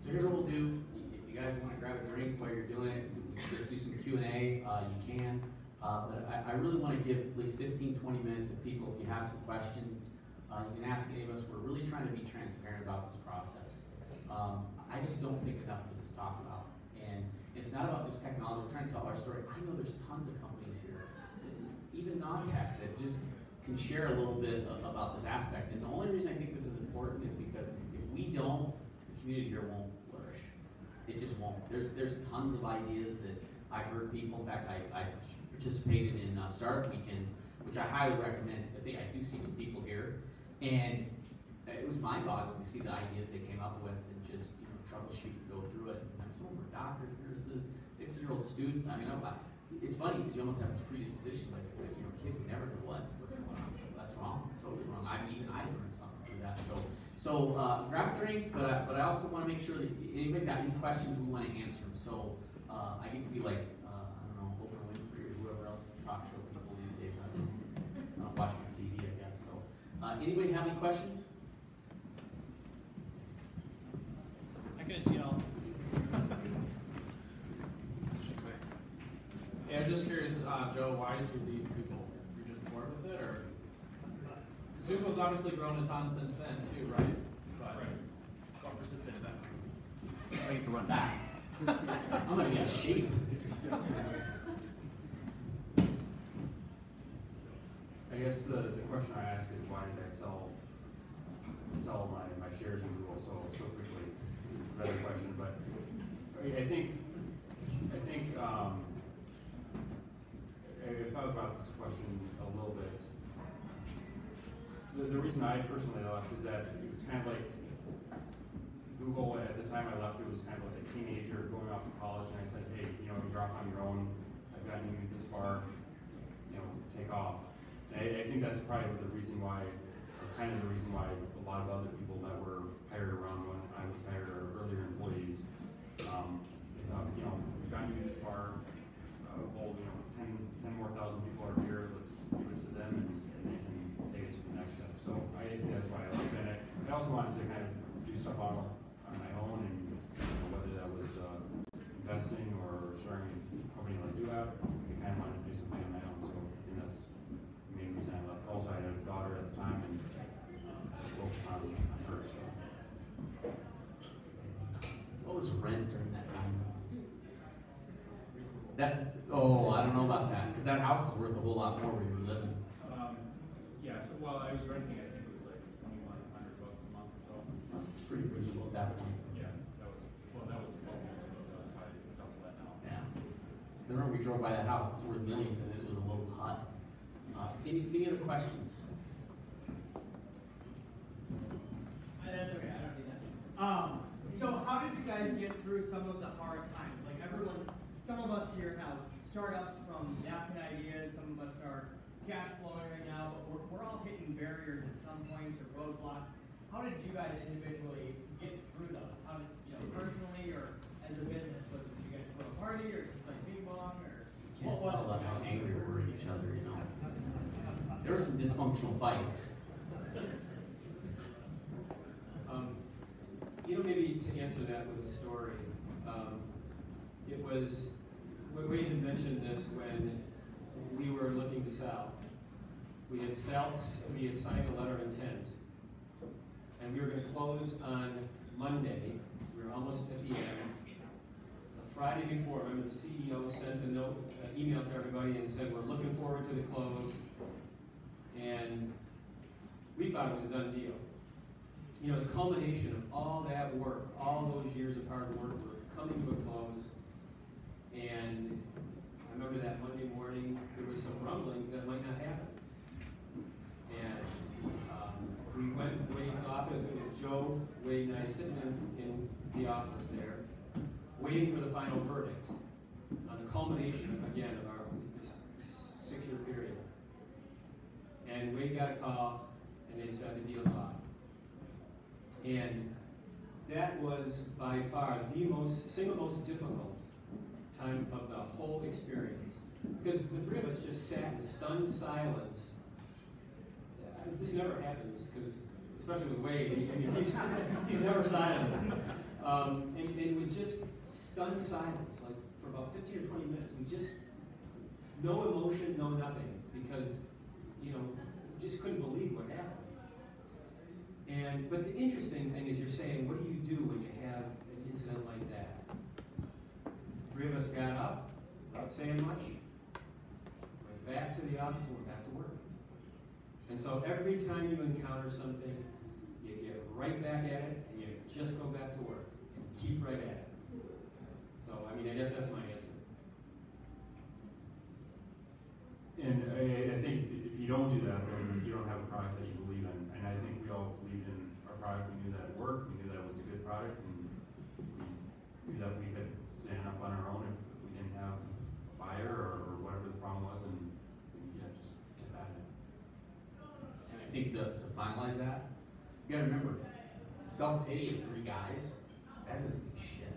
So here's what we'll do, if you guys wanna grab a drink while you're doing it, just do some Q and A, uh, you can. Uh, but I, I really wanna give at least 15, 20 minutes to people, if you have some questions, uh, you can ask any of us, we're really trying to be transparent about this process. Um, I just don't think enough of this is talked about, and it's not about just technology, we're trying to tell our story, I know there's tons of companies here, even non-tech, that just can share a little bit about this aspect, and the only reason I think this is important is because if we don't, the community here won't. It just won't. There's, there's tons of ideas that I've heard people, in fact, I, I participated in uh, Startup Weekend, which I highly recommend, I think I do see some people here. And it was mind-boggling to see the ideas they came up with and just, you know, troubleshoot and go through it. And some of them doctors, nurses, fifteen-year-old student, I mean, I- it's funny, because you almost have this predisposition, like a fifteen-year-old kid, we never know what, what's going on. That's wrong, totally wrong. I mean, even I learned something through that, so. So, uh, grab a drink, but I, but I also wanna make sure that anybody got any questions, we wanna answer them. So, uh, I get to be like, uh, I don't know, Oprah Winfrey or whoever else talk show people these days. I don't know, I'm watching TV, I guess, so. Uh, anybody have any questions? I can just yell. Yeah, I'm just curious, uh, Joe, why did you leave Google? You're just bored with it, or? Google's obviously grown a ton since then too, right? But what precipitated that? I get to run back. I'm gonna get a sheep. I guess the, the question I ask is why did I sell, sell my, my shares in Google so, so quickly, is, is the better question, but I, I think, I think, um, I, I thought about this question a little bit. The, the reason I personally left is that it was kind of like, Google, at the time I left, it was kind of like a teenager going off to college, and I said, hey, you know, you're off on your own, I've gotten you this far, you know, take off. And I, I think that's probably the reason why, or kind of the reason why a lot of other people that were hired around when I was hired, or earlier employees, um, they thought, you know, we've gotten you this far, uh, well, you know, ten, ten more thousand people are here, let's give it to them and, and they can take it to the next step. So I think that's why I left it. And I, I also wanted to kind of do stuff on, on my own and you know, whether that was, uh, investing or starting a company like DoApp, I kind of wanted to do something on my own, so I think that's the main reason I left. Also, I had a daughter at the time and, um, focus on, on her, so. What was rent during that time? That, oh, I don't know about that, cause that house is worth a whole lot more where you were living. Um, yeah, so, well, I was renting, it was like twenty-one hundred bucks a month or so. That's pretty reasonable at that point. Yeah, that was, well, that was twelve years ago, so it's probably double that now. Yeah. I remember we drove by that house, it's worth millions, and it was a little hut. Uh, any, any other questions? Uh, That's okay, I don't need that. Um, so how did you guys get through some of the hard times? Like everyone, some of us here have startups from napkin ideas, some of us are cash flowing right now, but we're, we're all hitting barriers at some point or roadblocks. How did you guys individually get through those? How did, you know, personally or as a business? Was it you guys throw a party or just play ping pong or? Can't what tell it? about how angry we were at each other, you know. There were some dysfunctional fights. Um, you know, maybe to answer that with a story, um, it was, Wa- Wade had mentioned this when we were looking to sell. We had sell, we had signed a letter of intent, and we were gonna close on Monday, we were almost at the end. The Friday before, remember the CEO sent a note, an email to everybody and said, we're looking forward to the close. And we thought it was a done deal you know, the culmination of all that work, all those years of hard work were coming to a close. And I remember that Monday morning, there was some rumblings that might not happen. And, we went to Wade's office, it was Joe, Wade and I sitting in, in the office there, waiting for the final verdict on the culmination, again, of our, this six-year period. And Wade got a call, and they said the deal's off. And that was by far the most, single most difficult time of the whole experience. Because the three of us just sat in stunned silence. This never happens, because, especially with Wade, I mean, he's, he's never silent. Um, and, and it was just stunned silence, like for about fifteen or twenty minutes. We just, no emotion, no nothing, because, you know, just couldn't believe what happened. And, but the interesting thing is you're saying, what do you do when you have an incident like that? Three of us got up, without saying much, went back to the office went back to work. And so every time you encounter something, you get right back at it and you just go back to work and keep right at it. So, I mean, I guess that's my answer. And I, I think if you don't do that, then you don't have a product that you believe in. And I think we all believed in our product, we knew that it worked, we knew that it was a good product, and we knew that we could stand up on our own if, if we didn't have a buyer or whatever the problem was, and, yeah, just get back at it. And I think to, to finalize that, you gotta remember, self-pity of three guys, that doesn't mean shit.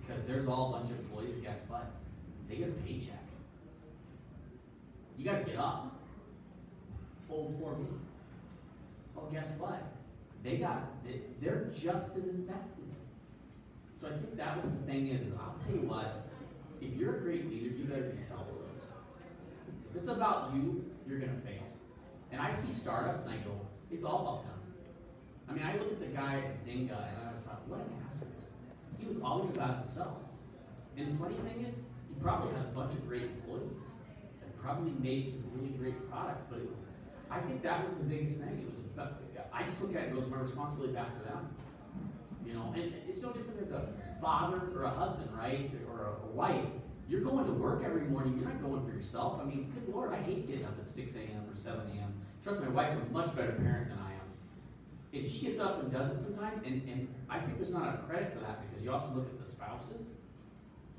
Because there's all a bunch of employees, but guess what? They get a paycheck. You gotta get up. Oh, poor me. Oh, guess what? They got, they, they're just as invested. So I think that was the thing is, is I'll tell you what, if you're a great leader, you better be selfless. If it's about you, you're gonna fail. And I see startups and I go, it's all about them. I mean, I look at the guy at Zynga and I always thought, what an asshole. He was always about himself. And the funny thing is, he probably had a bunch of great employees that probably made some really great products, but it was, I think that was the biggest thing. It was, I just look at it and goes, my responsibility back to them. You know, and it's no different as a father or a husband, right? Or a, a wife. You're going to work every morning. You're not going for yourself. I mean, good Lord, I hate getting up at 6 a.m. or 7 a.m. Trust my wife's a much better parent than I am. And she gets up and does it sometimes, and, and I think there's not enough credit for that because you also look at the spouses.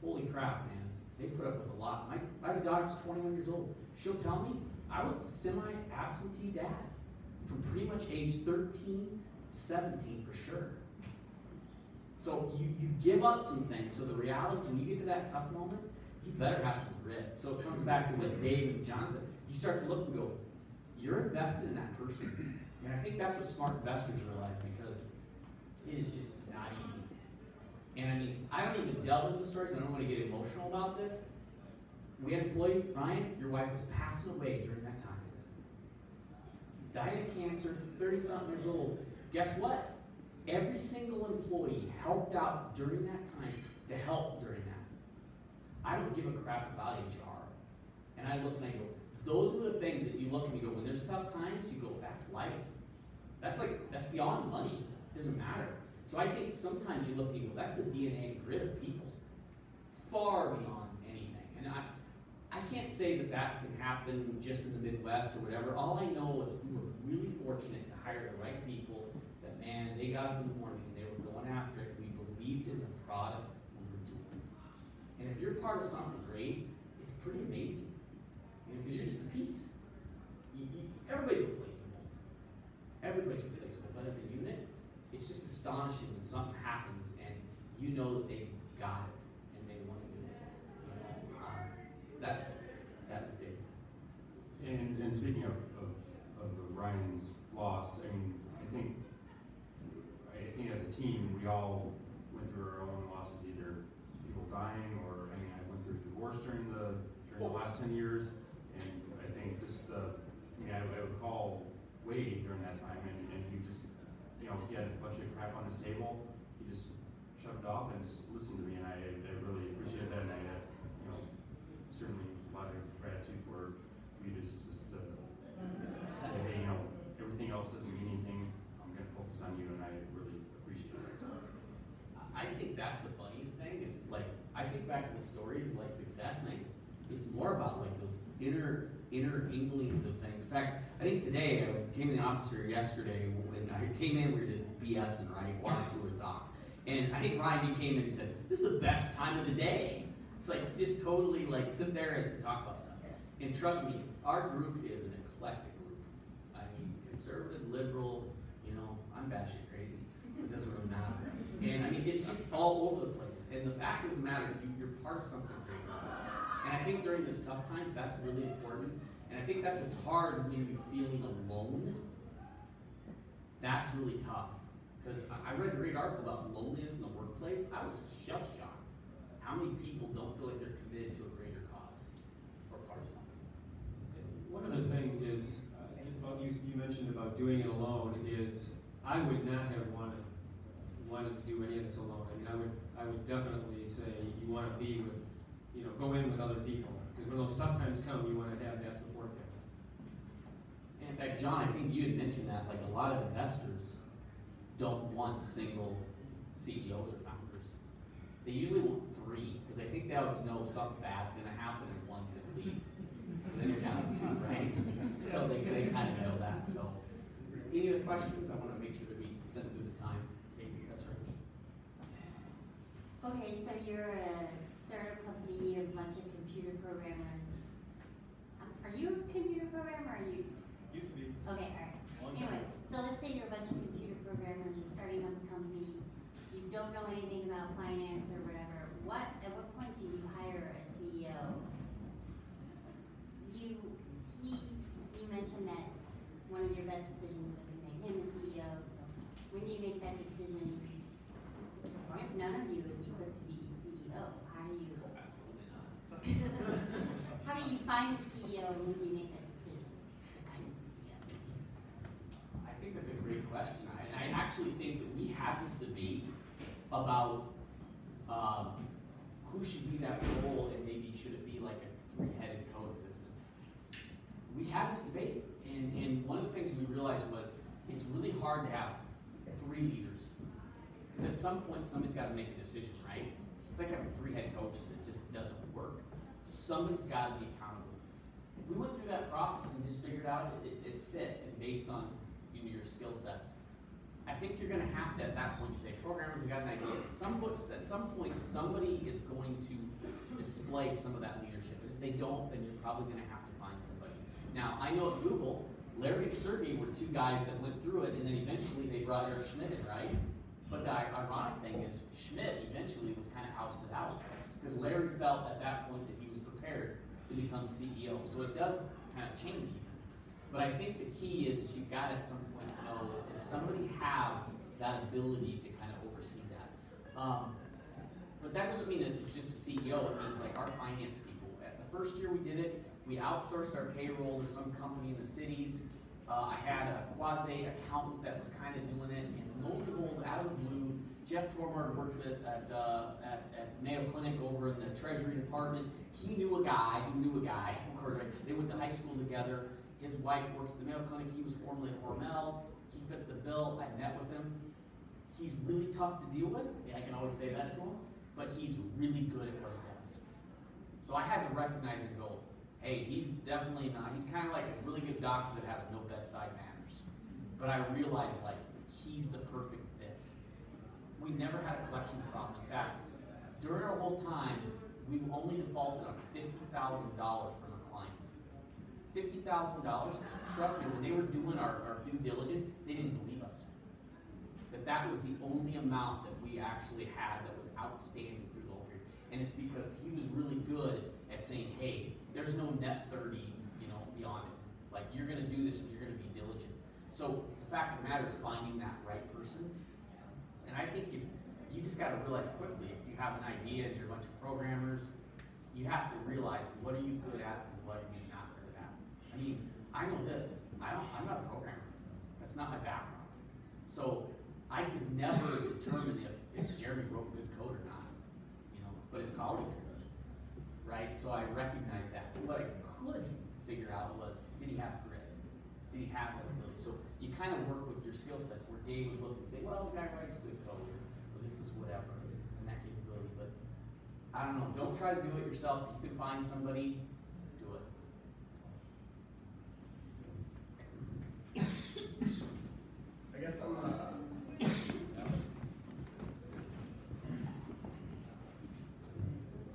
Holy crap, man. They put up with a lot. My, I have a daughter who's 21 years old. She'll tell me I was a semi-absentee dad from pretty much age 13 to 17 for sure. So you, you give up some things. So the reality is when you get to that tough moment, you better have some grit. So it comes back to what Dave and John said. You start to look and go, you're invested in that person. And I think that's what smart investors realize because it is just not easy. And I mean, I don't even delve into the stories. I don't want to get emotional about this. We had an employee, Ryan, your wife was passing away during that time. Died of cancer, 30 something years old. Guess what? Every single employee helped out during that time to help during that. I don't give a crap about HR. And I look and I go, those are the things that you look and you go, when there's tough times, you go, that's life. That's like, that's beyond money. It doesn't matter. So I think sometimes you look and you go, that's the DNA and grit of people. Far beyond anything. And I, I can't say that that can happen just in the Midwest or whatever. All I know is we were really fortunate to hire the right people that, man, they got up in the morning and they were going after it. We believed in the product we were doing. And if you're part of something great, it's pretty amazing because you're just a piece. Everybody's replaceable. Everybody's replaceable. But as a unit, it's just astonishing when something happens and you know that they got it and they want to do it. You know, um, that that was big. And and speaking of, of, of Ryan's loss, I mean, I think I think as a team we all went through our own losses, either people dying or I mean, I went through divorce during the during the last ten years. Think just the, I mean, I, I would call Wade during that time and, and he just, you know, he had a bunch of crap on his table. He just shoved it off and just listened to me and I, I really appreciated that and I had, you know, certainly a lot of gratitude for you just, just to say, hey, you know, everything else doesn't mean anything. I'm gonna focus on you, and I really appreciate that. So, I think that's the funniest thing is like, I think back to the stories of like success and I, it's more about like those inner, inner inklings of things. In fact, I think today, I came in the office here yesterday, when I came in, we were just BSing, right, walking through a talk. And I think Ryan, you came in and said, this is the best time of the day. It's like, just totally like sit there and talk about stuff. And trust me, our group is an eclectic group. I mean, conservative, liberal, you know, I'm batshit crazy, so it doesn't really matter. And I mean, it's just all over the place. And the fact is, matter, you, you're part of something. And I think during these tough times, that's really important. And I think that's what's hard when you're feeling alone. That's really tough. Because I read a great article about loneliness in the workplace. I was shell shocked. How many people don't feel like they're committed to a greater cause or part of something? One other thing is, uh, just about, you, you mentioned about doing it alone, is I would not have wanted, wanted to do any of this alone. I mean, I would, I would definitely say you wanna be with, you know, go in with other people. Because when those tough times come, you wanna have that support there. And in fact, John, I think you had mentioned that, like a lot of investors don't want single CEOs or founders. They usually want three, because they think they always know something bad's gonna happen and one's gonna leave. So then you're down to two, right? So they, they kind of know that, so. Any other questions? I wanna make sure to be sensitive to time. Maybe that's right. Okay, so you're a startup company, a bunch of computer programmers. Um, Are you a computer programmer, or are you? Used to be. Okay, alright. Long time. Anyway, so let's say you're a bunch of computer programmers, you're starting up a company, you don't know anything about finance or whatever. What, at what point do you hire a CEO? You, he, you mentioned that one of your best decisions was to make him the CEO, so when you make that decision, none of you is equipped to be CEO, how do you? How do you find CEO you make that decision to find CEO? I think that's a great question. I, I actually think that we have this debate about, um, who should be that role and maybe should it be like a three-headed coexistence. We had this debate and, and one of the things we realized was it's really hard to have three leaders. Because at some point, somebody's gotta make a decision, right? It's like having three head coaches, it just doesn't work. So somebody's gotta be accountable. We went through that process and just figured out it, it, it fit and based on, you know, your skill sets. I think you're gonna have to, at that point, you say, programmers, we got an idea. At some, at some point, somebody is going to display some of that leadership. And if they don't, then you're probably gonna have to find somebody. Now, I know at Google, Larry and Sergey were two guys that went through it, and then eventually they brought Eric Schmidt in, right? But the ironic thing is, Schmidt eventually was kind of ousted out, because Larry felt at that point that he was prepared to become CEO. So it does kind of change even. But I think the key is you got at some point know, does somebody have that ability to kind of oversee that? Um, but that doesn't mean it's just a CEO, it means like our finance people. At the first year we did it, we outsourced our payroll to some company in the cities. Uh, I had a quasi accountant that was kind of doing it, and lo and behold, out of the blue, Jeff Tormark works at, at, uh, at, at Mayo Clinic over in the Treasury Department. He knew a guy who knew a guy? They went to high school together. His wife works at the Mayo Clinic. He was formerly at Hormel. He fit the bill. I met with him. He's really tough to deal with. Yeah, I can always say that to him. But he's really good at what he does. So I had to recognize and go, hey, he's definitely not. He's kind of like a really good doctor that has no bedside manners. But I realized like he's the perfect. We never had a collection problem. In fact, during our whole time, we only defaulted on fifty thousand dollars from a client. Fifty thousand dollars. Trust me, when they were doing our, our due diligence, they didn't believe us. that that was the only amount that we actually had that was outstanding through the whole period. And it's because he was really good at saying, hey, there's no net thirty, you know, beyond it. Like, you're gonna do this and you're gonna be diligent. So the fact of the matter is finding that right person. And I think you, just gotta realize quickly, if you have an idea and you're a bunch of programmers, you have to realize what are you good at and what are you not good at. I mean, I know this, I don't, I'm not a programmer. That's not my background. So I could never determine if, if Jeremy wrote good code or not, you know, but his colleagues could, right? So I recognize that. But what I could figure out was, did he have? Did he have that ability? So you kind of work with your skill sets where Dave would look and say, well, the guy writes good code, or this is whatever, and that capability, but I don't know, don't try to do it yourself. If you can find somebody, do it. I guess I'm, uh,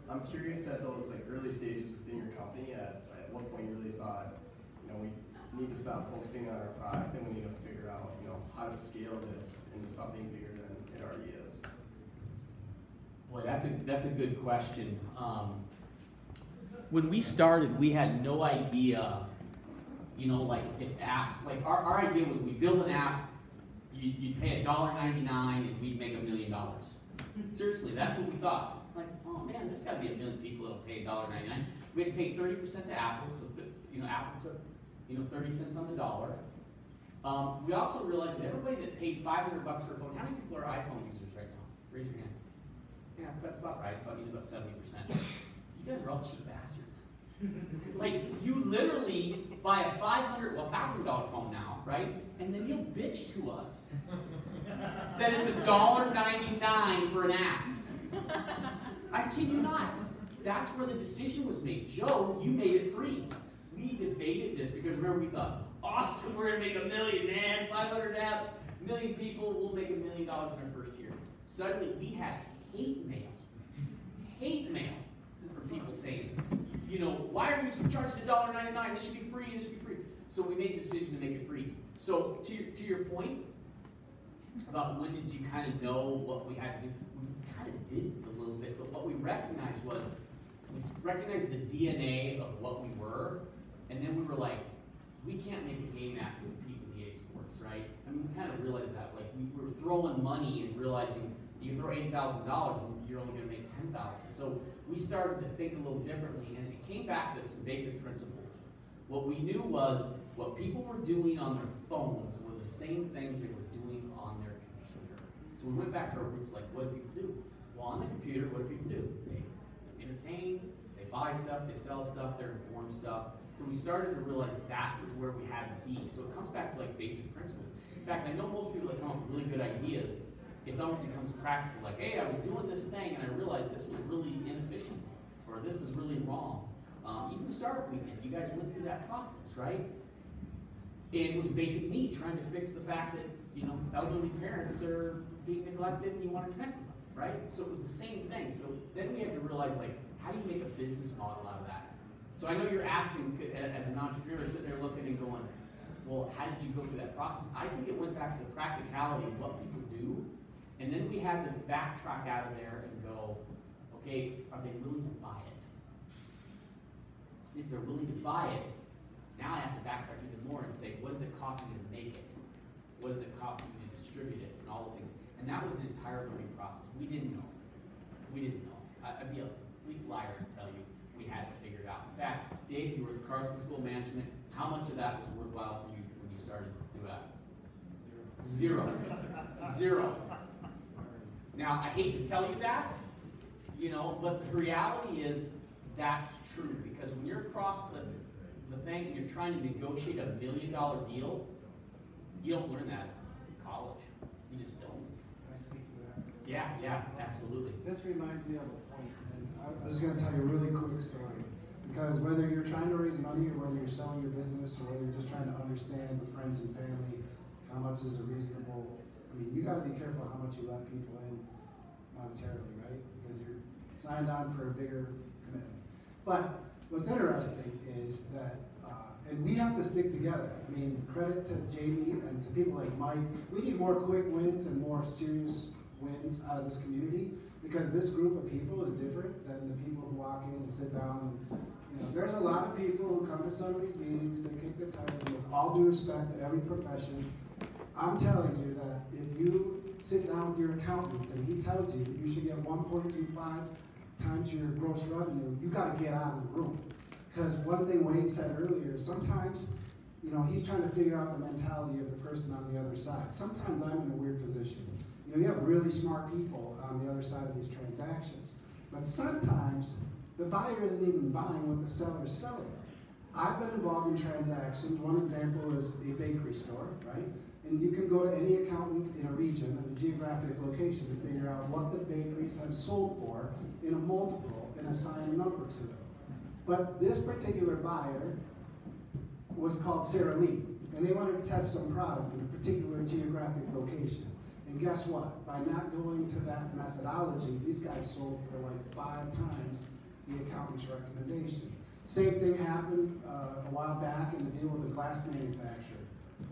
I'm curious at those like early stages within your company, at, at what point you really thought, need to stop focusing on our product and we need to figure out, you know, how to scale this into something bigger than it already is. Boy, that's a, that's a good question. Um, when we started, we had no idea, you know, like if apps, like our, our idea was we build an app, you, you'd pay a dollar ninety-nine and we'd make a million dollars. Seriously, that's what we thought. Like, oh man, there's gotta be a million people that'll pay a dollar ninety-nine. We had to pay thirty percent to Apple, so, you know, Apple took, you know, thirty cents on the dollar. Um, we also realized that everybody that paid five hundred bucks for a phone, how many people are iPhone users right now? Raise your hand. Yeah, that's about right. It's about usually about seventy percent. You guys are all cheap bastards. like you literally buy a five hundred, well, thousand dollar phone now, right? And then you'll bitch to us that it's a dollar ninety nine for an app. I kid you not. That's where the decision was made. Joe, you made it free. We debated this because remember we thought, awesome, we're gonna make a million, man. Five hundred apps, million people, we'll make a million dollars in our first year. Suddenly we had hate mail. Hate mail from people saying, you know, why are you ninety nine? This should be free. This should be free. So we made the decision to make it free. So to to your point about when did you kind of know what we had to do, we kind of did a little bit. But what we recognized was we recognized the DNA of what we were, and then we were like, we can't make a game app compete with EA Sports, right? I mean, we kind of realized that. Like we were throwing money and realizing you throw eighty thousand dollars and you're only going to make ten thousand. So we started to think a little differently, and it came back to some basic principles. What we knew was what people were doing on their phones were the same things they were doing on their computer. So we went back to our roots, like what do people do? Well, on the computer, what do people do? They entertain, they buy stuff, they sell stuff, they're informed stuff. So we started to realize that was where we had to be. So it comes back to like basic principles. In fact, I know most people that come up with really good ideas, it almost becomes practical. Like, hey, I was doing this thing and I realized this was really inefficient, or this is really wrong. Um, even Startup Weekend, you guys went through that process, right? It was basic need, trying to fix the fact that, you know, elderly parents are being neglected and you want to connect with them, right? So it was the same thing. So then we had to realize, like, how do you make a business model out of that? So I know you're asking, as an entrepreneur, sitting there looking and going, well, how did you go through that process? I think it went back to the practicality of what people do, and then we had to backtrack out of there and go, okay, are they willing to buy it? If they're willing to buy it, now I have to backtrack even more and say, what does it cost me to make it? What does it cost me to distribute it and all those things? And that was an entire learning process. We didn't know. We didn't know. I'd be a complete liar to tell you we had it figured out. In fact, Dave, you were with Carlson School Management. How much of that was worthwhile for you when you started to that? Zero. Zero. Now, I hate to tell you that, you know, but the reality is that's true because when you're across the, the thing and you're trying to negotiate a million dollar deal, you don't learn that in college. You just don't. Can I speak to that? Yeah, yeah, absolutely. This reminds me of a point, and I, was gonna tell you a really quick story. Because whether you're trying to raise money, or whether you're selling your business, or whether you're just trying to understand with friends and family, how much is a reasonable, I mean, you gotta be careful how much you let people in monetarily, right? Because you're signed on for a bigger commitment. But what's interesting is that, uh, And we have to stick together. I mean, credit to Jamie and to people like Mike. We need more quick wins and more serious wins out of this community because this group of people is different than the people who walk in and sit down. And, know, there's a lot of people who come to some of these meetings, they kick the tires, with all due respect to every profession, I'm telling you that if you sit down with your accountant and he tells you you should get 1.25 times your gross revenue, you got to get out of the room. Because one thing Wayne said earlier, is sometimes, you know, he's trying to figure out the mentality of the person on the other side. Sometimes I'm in a weird position. You know, you have really smart people on the other side of these transactions. But sometimes the buyer isn't even buying what the seller is selling. I've been involved in transactions. One example is a bakery store, right? And you can go to any accountant in a region and a geographic location to figure out what the bakeries have sold for in a multiple and assign a number to it. But this particular buyer was called Sara Lee, and they wanted to test some product in a particular geographic location. And guess what? By not going to that methodology, these guys sold for like five times the accountant's recommendation. Same thing happened uh, a while back in a deal with a glass manufacturer.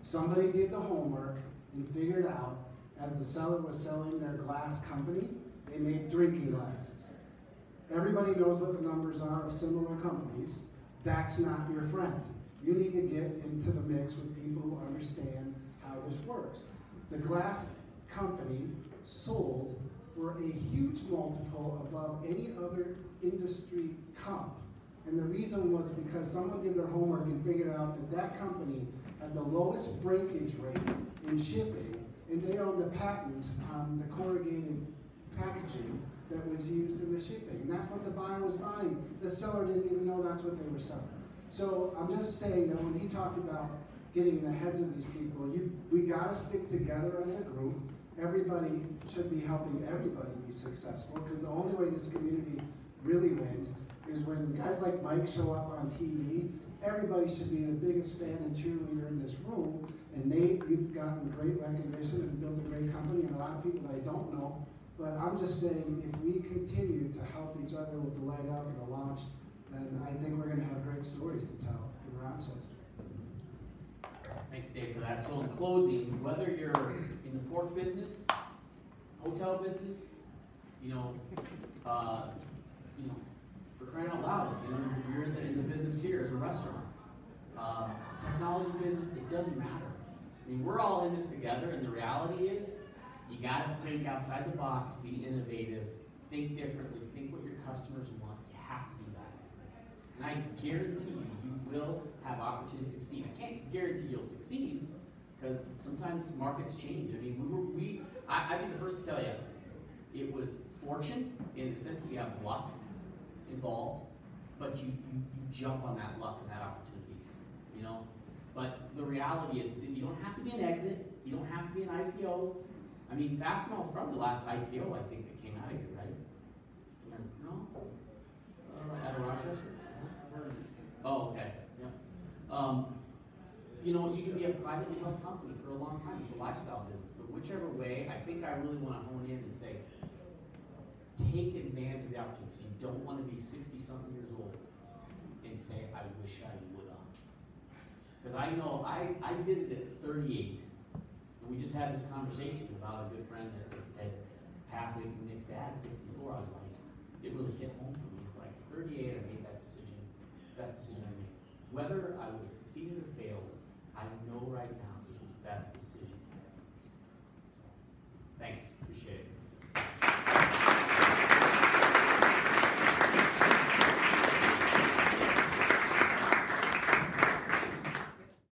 Somebody did the homework and figured out, as the seller was selling their glass company, they made drinking glasses. Everybody knows what the numbers are of similar companies. That's not your friend. You need to get into the mix with people who understand how this works. The glass company sold for a huge multiple above any other industry comp. And the reason was because someone did their homework and figured out that that company had the lowest breakage rate in shipping, and they owned the patent on the corrugated packaging that was used in the shipping. And that's what the buyer was buying. The seller didn't even know that's what they were selling. So I'm just saying that when he talked about getting in the heads of these people, you, we gotta stick together as a group. Everybody should be helping everybody be successful, because the only way this community really wins is when guys like Mike show up on TV. Everybody should be the biggest fan and cheerleader in this room. And Nate, you've gotten great recognition and built a great company, and a lot of people that I don't know. But I'm just saying, if we continue to help each other with the light up and the launch, then I think we're gonna have great stories to tell in Rochester. Thanks, Dave, for that. So in closing, whether you're in the pork business, hotel business, you know, uh, you know, for crying out loud, you know, you're in the, in the business here as a restaurant. Uh, technology business, it doesn't matter. I mean, we're all in this together, and the reality is, you gotta think outside the box, be innovative, think differently, think what your customers want. You have to do that. And I guarantee you, you will have opportunity to succeed. I can't guarantee you'll succeed, because sometimes markets change. I mean, we were, we, I, I'd be the first to tell you, it was fortune in the sense that you have luck involved, but you, you, you jump on that luck and that opportunity, you know? But the reality is, you don't have to be an exit, you don't have to be an IPO. I mean, Fastenal is probably the last IPO, I think, that came out of here, right? No? Uh, out of Rochester? Oh, okay, yeah. Um, you know, you can be a privately held company for a long time, it's a lifestyle business, but whichever way, I think I really wanna hone in and say, Take advantage of the opportunity. You don't want to be 60 something years old and say, I wish I would have. Because I know I, I did it at 38. And we just had this conversation about a good friend that had passed away from Nick's dad at 64. I was like, it really hit home for me. It's like 38, I made that decision, best decision I made. Whether I would have succeeded or failed, I know right now this was the best decision I made. Thanks, appreciate it.